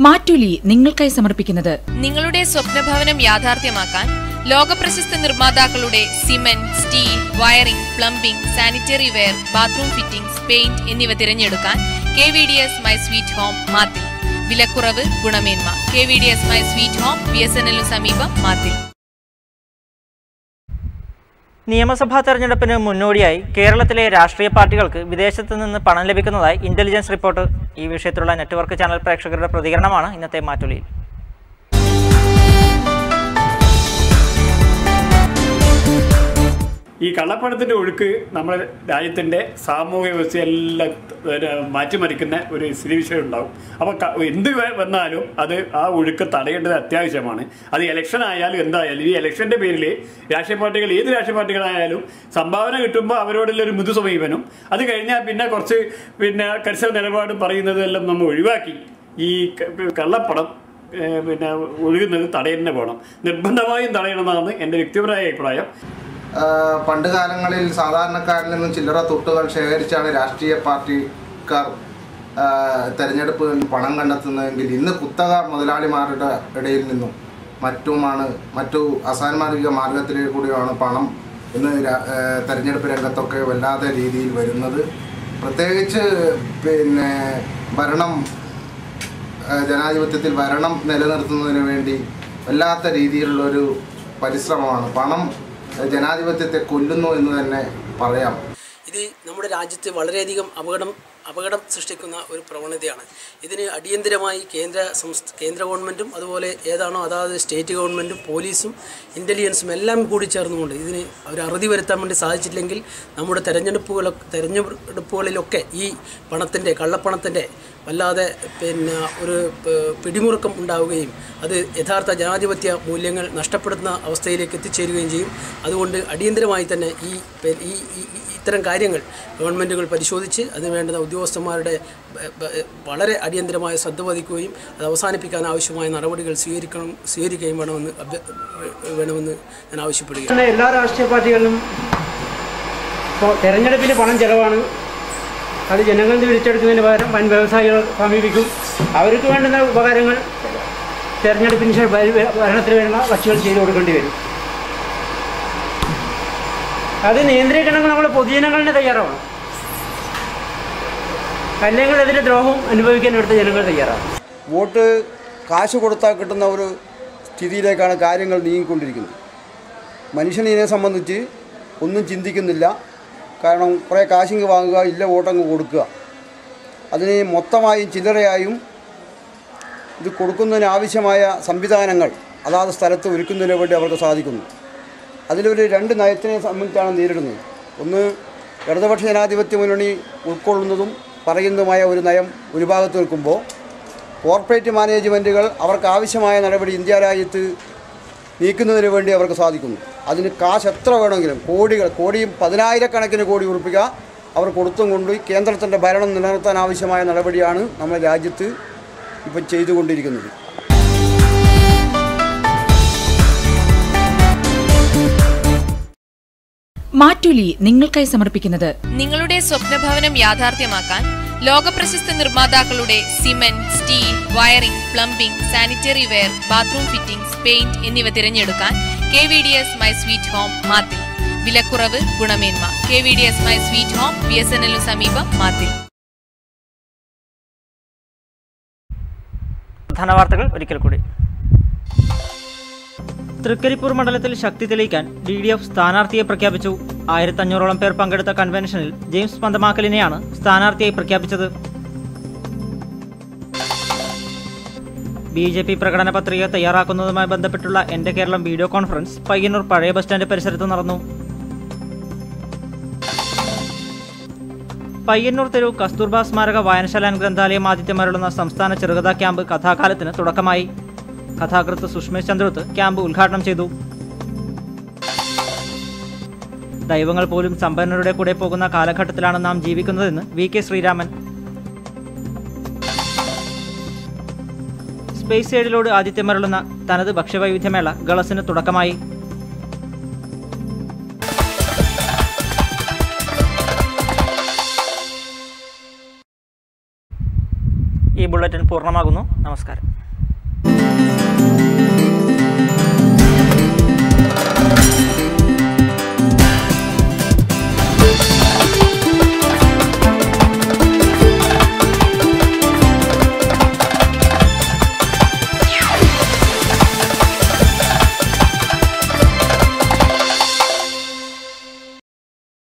മാറ്റുലി നിങ്ങൾക്കായി സമർപ്പിക്കുന്നത് നിങ്ങളുടെ സ്വപ്നഭവനം യാഥാർത്ഥ്യമാക്കാൻ ലോകപ്രശസ്ത നിർമ്മാതാക്കളുടെ cement steel wiring plumbing sanitary ware bathroom fittings paint എന്നിവ തിരഞ്ഞെടുക്കാൻ K V D S my sweet home Mathil വിലക്കുറവ് ഗുണമേന്മ. K V D S my sweet home B S N L സമീപം മാത്തിൽ. നിയമസഭാ തെരഞ്ഞെടുപ്പിന് മുന്നോടിയായി കേരളത്തിലെ രാഷ്ട്രീയ പാർട്ടികൾക്ക് വിദേശത്ത് നിന്ന് പണം ലഭിക്കുന്നതായി ഇന്റലിജൻസ് റിപ്പോർട്ട്. ഈ വിഷയത്തിലുള്ള നെറ്റ്വർക്ക് ചാനൽ പ്രേക്ഷകരുടെ പ്രതികരണമാണ് ഇന്നത്തെ മാറ്റുലിയിൽ. ഈ കള്ളപ്പണത്തിന്റെ ഒഴുക്ക് നമ്മുടെ രാജ്യത്തിന്റെ സാമൂഹ്യ വ്യവസ്ഥയെല്ലാം മാറ്റിമറിക്കുന്ന ഒരു സ്ഥിതിവിഷയം ഉണ്ടാവും. അപ്പോൾ എന്ത് വന്നാലും അത് ആ ഒഴുക്ക് തടയേണ്ടത് അത്യാവശ്യമാണ്. അത് ഇലക്ഷൻ ആയാലും എന്തായാലും ഈ ഇലക്ഷന്റെ പേരിൽ രാഷ്ട്രീയ പാർട്ടികൾ ഏത് രാഷ്ട്രീയ പാർട്ടികളായാലും സംഭാവന കിട്ടുമ്പോൾ അവരോടുള്ള ഒരു മൃദു സമീപനം. അത് കഴിഞ്ഞാൽ പിന്നെ കുറച്ച് പിന്നെ കർശന നിലപാട് പറയുന്നതെല്ലാം നമ്മൾ ഒഴിവാക്കി ഈ കള്ളപ്പണം പിന്നെ ഒഴുകുന്നത് തടയുന്ന വേണം. നിർബന്ധമായും തടയണമെന്നാണ് എന്റെ വ്യക്തിപരമായ അഭിപ്രായം. പണ്ട് കാലങ്ങളിൽ സാധാരണക്കാരിൽ നിന്നും ചില്ലറ തൊട്ടുകൾ ശേഖരിച്ചാണ് രാഷ്ട്രീയ പാർട്ടിക്കാർ തെരഞ്ഞെടുപ്പുകളിൽ പണം കണ്ടെത്തുന്നതെങ്കിൽ ഇന്ന് കുത്തക മുതലാളിമാരുടെ ഇടയിൽ നിന്നും മറ്റുമാണ് മറ്റു അസാൻമാർഗിക മാർഗത്തിലേക്ക് കൂടിയാണ് പണം ഇന്ന് തെരഞ്ഞെടുപ്പ് രംഗത്തൊക്കെ വല്ലാത്ത രീതിയിൽ വരുന്നത്. പ്രത്യേകിച്ച് പിന്നെ ഭരണം ജനാധിപത്യത്തിൽ ഭരണം നിലനിർത്തുന്നതിന് വേണ്ടി വല്ലാത്ത രീതിയിലുള്ളൊരു പരിശ്രമമാണ്. പണം ജനാധിപത്യത്തെ കൊല്ലുന്നു എന്ന് തന്നെ പറയാം. ഇത് നമ്മുടെ രാജ്യത്ത് വളരെയധികം അപകടം അപകടം സൃഷ്ടിക്കുന്ന ഒരു പ്രവണതയാണ്. ഇതിന് അടിയന്തിരമായി കേന്ദ്ര സംസ്ഥ കേന്ദ്ര ഗവൺമെന്റും അതുപോലെ ഏതാണോ അതാത് സ്റ്റേറ്റ് ഗവൺമെന്റും പോലീസും ഇന്റലിജൻസും എല്ലാം കൂടി ചേർന്നുകൊണ്ട് ഇതിന് ഒരു അറുതി വരുത്താൻ വേണ്ടി സാധിച്ചില്ലെങ്കിൽ നമ്മുടെ തെരഞ്ഞെടുപ്പുകളൊക്കെ തെരഞ്ഞെടുപ്പുകളിലൊക്കെ ഈ പണത്തിന്റെ കള്ളപ്പണത്തിന്റെ വല്ലാതെ പിന്നെ ഒരു പിടിമുറുക്കം ഉണ്ടാവുകയും അത് യഥാർത്ഥ ജനാധിപത്യ മൂല്യങ്ങൾ നഷ്ടപ്പെടുത്തുന്ന അവസ്ഥയിലേക്ക് എത്തിച്ചേരുകയും ചെയ്യും. അതുകൊണ്ട് അടിയന്തരമായി തന്നെ ഈ ഈ ഇത്തരം കാര്യങ്ങൾ ഗവൺമെന്റുകൾ പരിശോധിച്ച് അതിന് വേണ്ടുന്ന ഉദ്യോഗസ്ഥന്മാരുടെ വളരെ അടിയന്തരമായ ശ്രദ്ധ പതിക്കുകയും അത് അവസാനിപ്പിക്കാൻ ആവശ്യമായ നടപടികൾ സ്വീകരിക്കണം സ്വീകരിക്കുകയും വേണമെന്ന് വേണമെന്ന് ഞാൻ ആവശ്യപ്പെടുകയാണ്. എല്ലാ രാഷ്ട്രീയ പാർട്ടികളിലും ഇപ്പോൾ പണം ചെലവാണ്. അത് ജനങ്ങളിൽ നിന്ന് വിളിച്ചെടുക്കുന്നതിന് പകരം വൻ വ്യവസായികൾ സമീപിക്കും. അവർക്ക് വേണ്ടുന്ന ഉപകാരങ്ങൾ തെരഞ്ഞെടുപ്പിന് ശേഷം ഭരണത്തിൽ വേണ്ട കക്ഷികൾ ചെയ്തു കൊടുക്കേണ്ടി വരും. അത് നിയന്ത്രിക്കണമെങ്കിൽ നമ്മൾ പൊതുജനങ്ങളുടെ തയ്യാറാവണം. അല്ലെങ്കിൽ അതിന്റെ ദ്രോഹം അനുഭവിക്കാൻ എടുത്ത ജനങ്ങൾ തയ്യാറാണ് വോട്ട് കാശ് കൊടുത്താൽ കിട്ടുന്ന ഒരു സ്ഥിതിയിലേക്കാണ് കാര്യങ്ങൾ നീങ്ങിക്കൊണ്ടിരിക്കുന്നത്. മനുഷ്യനെ സംബന്ധിച്ച് ഒന്നും ചിന്തിക്കുന്നില്ല. കാരണം കുറേ കാശിങ് വാങ്ങുക ഇല്ല വോട്ടങ്ങ് കൊടുക്കുക. അതിന് മൊത്തമായും ചില്ലറയായും ഇത് കൊടുക്കുന്നതിന് ആവശ്യമായ സംവിധാനങ്ങൾ അതാത് സ്ഥലത്ത് ഒരുക്കുന്നതിന് വേണ്ടി അവർക്ക് സാധിക്കുന്നു. അതിലൊരു രണ്ട് നയത്തിനെ സംബന്ധിച്ചാണ് നേരിടുന്നത്. ഒന്ന് ഇടതുപക്ഷ ജനാധിപത്യ മുന്നണി ഉൾക്കൊള്ളുന്നതും പറയുന്നതുമായ ഒരു നയം ഒരു ഭാഗത്ത് നിൽക്കുമ്പോൾ കോർപ്പറേറ്റ് മാനേജ്മെന്റുകൾ അവർക്ക് ആവശ്യമായ നടപടി ഇന്ത്യ രാജ്യത്ത് നീക്കുന്നതിന് വേണ്ടി അവർക്ക് സാധിക്കുന്നു. അതിന് കാശ് എത്ര വേണമെങ്കിലും കോടികൾ കോടിയും പതിനായിരക്കണക്കിന് കോടി ഉറപ്പിക്കുക അവർ കൊടുത്തും കൊണ്ട് കേന്ദ്രത്തിന്റെ ഭരണം നിലനിർത്താൻ ആവശ്യമായ നടപടിയാണ് നമ്മുടെ രാജ്യത്ത് ഇപ്പം ചെയ്തുകൊണ്ടിരിക്കുന്നത്. മാറ്റുലി നിങ്ങൾക്കായി സമർപ്പിക്കുന്നത്. നിങ്ങളുടെ സ്വപ്നഭവനം യാഥാർത്ഥ്യമാക്കാൻ ലോകപ്രശസ്ത നിർമ്മാതാക്കളുടെ cement steel wiring plumbing sanitary ware bathroom fittings paint എന്നിവ തിരഞ്ഞെടുക്കാൻ K V D S my sweet home Mathil. വിലക്കുറവ് ഗുണമേന്മ. K V D S my sweet home B S N L സമീപം മാത്തിൽ. പ്രധാന വാർത്തകൾ ഒരിക്കൽ കൂടി. തൃക്കരിപ്പൂർ മണ്ഡലത്തിൽ ശക്തി തെളിയിക്കാൻ ഡി ഡി എഫ് സ്ഥാനാർത്ഥിയെ പ്രഖ്യാപിച്ചു. ആയിരത്തി അഞ്ഞൂറോളം പേർ പങ്കെടുത്ത കൺവെൻഷനിൽ ജെയിംസ് പന്തമാക്കലിനെയാണ് സ്ഥാനാർത്ഥിയായി പ്രഖ്യാപിച്ചത്. ബി ജെ പി പ്രകടന പത്രിക തയ്യാറാക്കുന്നതുമായി ബന്ധപ്പെട്ടുള്ള എന്റെ കേരളം വീഡിയോ കോൺഫറൻസ് പയ്യന്നൂർ പഴയ ബസ് സ്റ്റാൻഡ് പരിസരത്ത് നടന്നു. പയ്യന്നൂർ തെരു കസ്തൂർബ സ്മാരക വായനശാല ഗ്രന്ഥാലയം ആതിഥ്യമരുളുന്ന സംസ്ഥാന ചെറുകഥാ ക്യാമ്പ് കഥാകാലത്തിന് തുടക്കമായി. കഥാകൃത്ത് സുഷ്മേഷ് ചന്ദ്രത്ത് ക്യാമ്പ് ഉദ്ഘാടനം ചെയ്തു. ദൈവങ്ങൾ പോലും സമ്പന്നരുടെ കൂടെ പോകുന്ന കാലഘട്ടത്തിലാണ് നാം ജീവിക്കുന്നതെന്ന് വി കെ ശ്രീരാമൻ. സ്പേസ് സൈഡിലോട് മരളുന്ന തനത് ഭക്ഷ്യവൈവിധ്യമേള ഗളസിന് തുടക്കമായി. ഈ ബുള്ളറ്റിൻ പൂർണമാകുന്നു. നമസ്കാരം.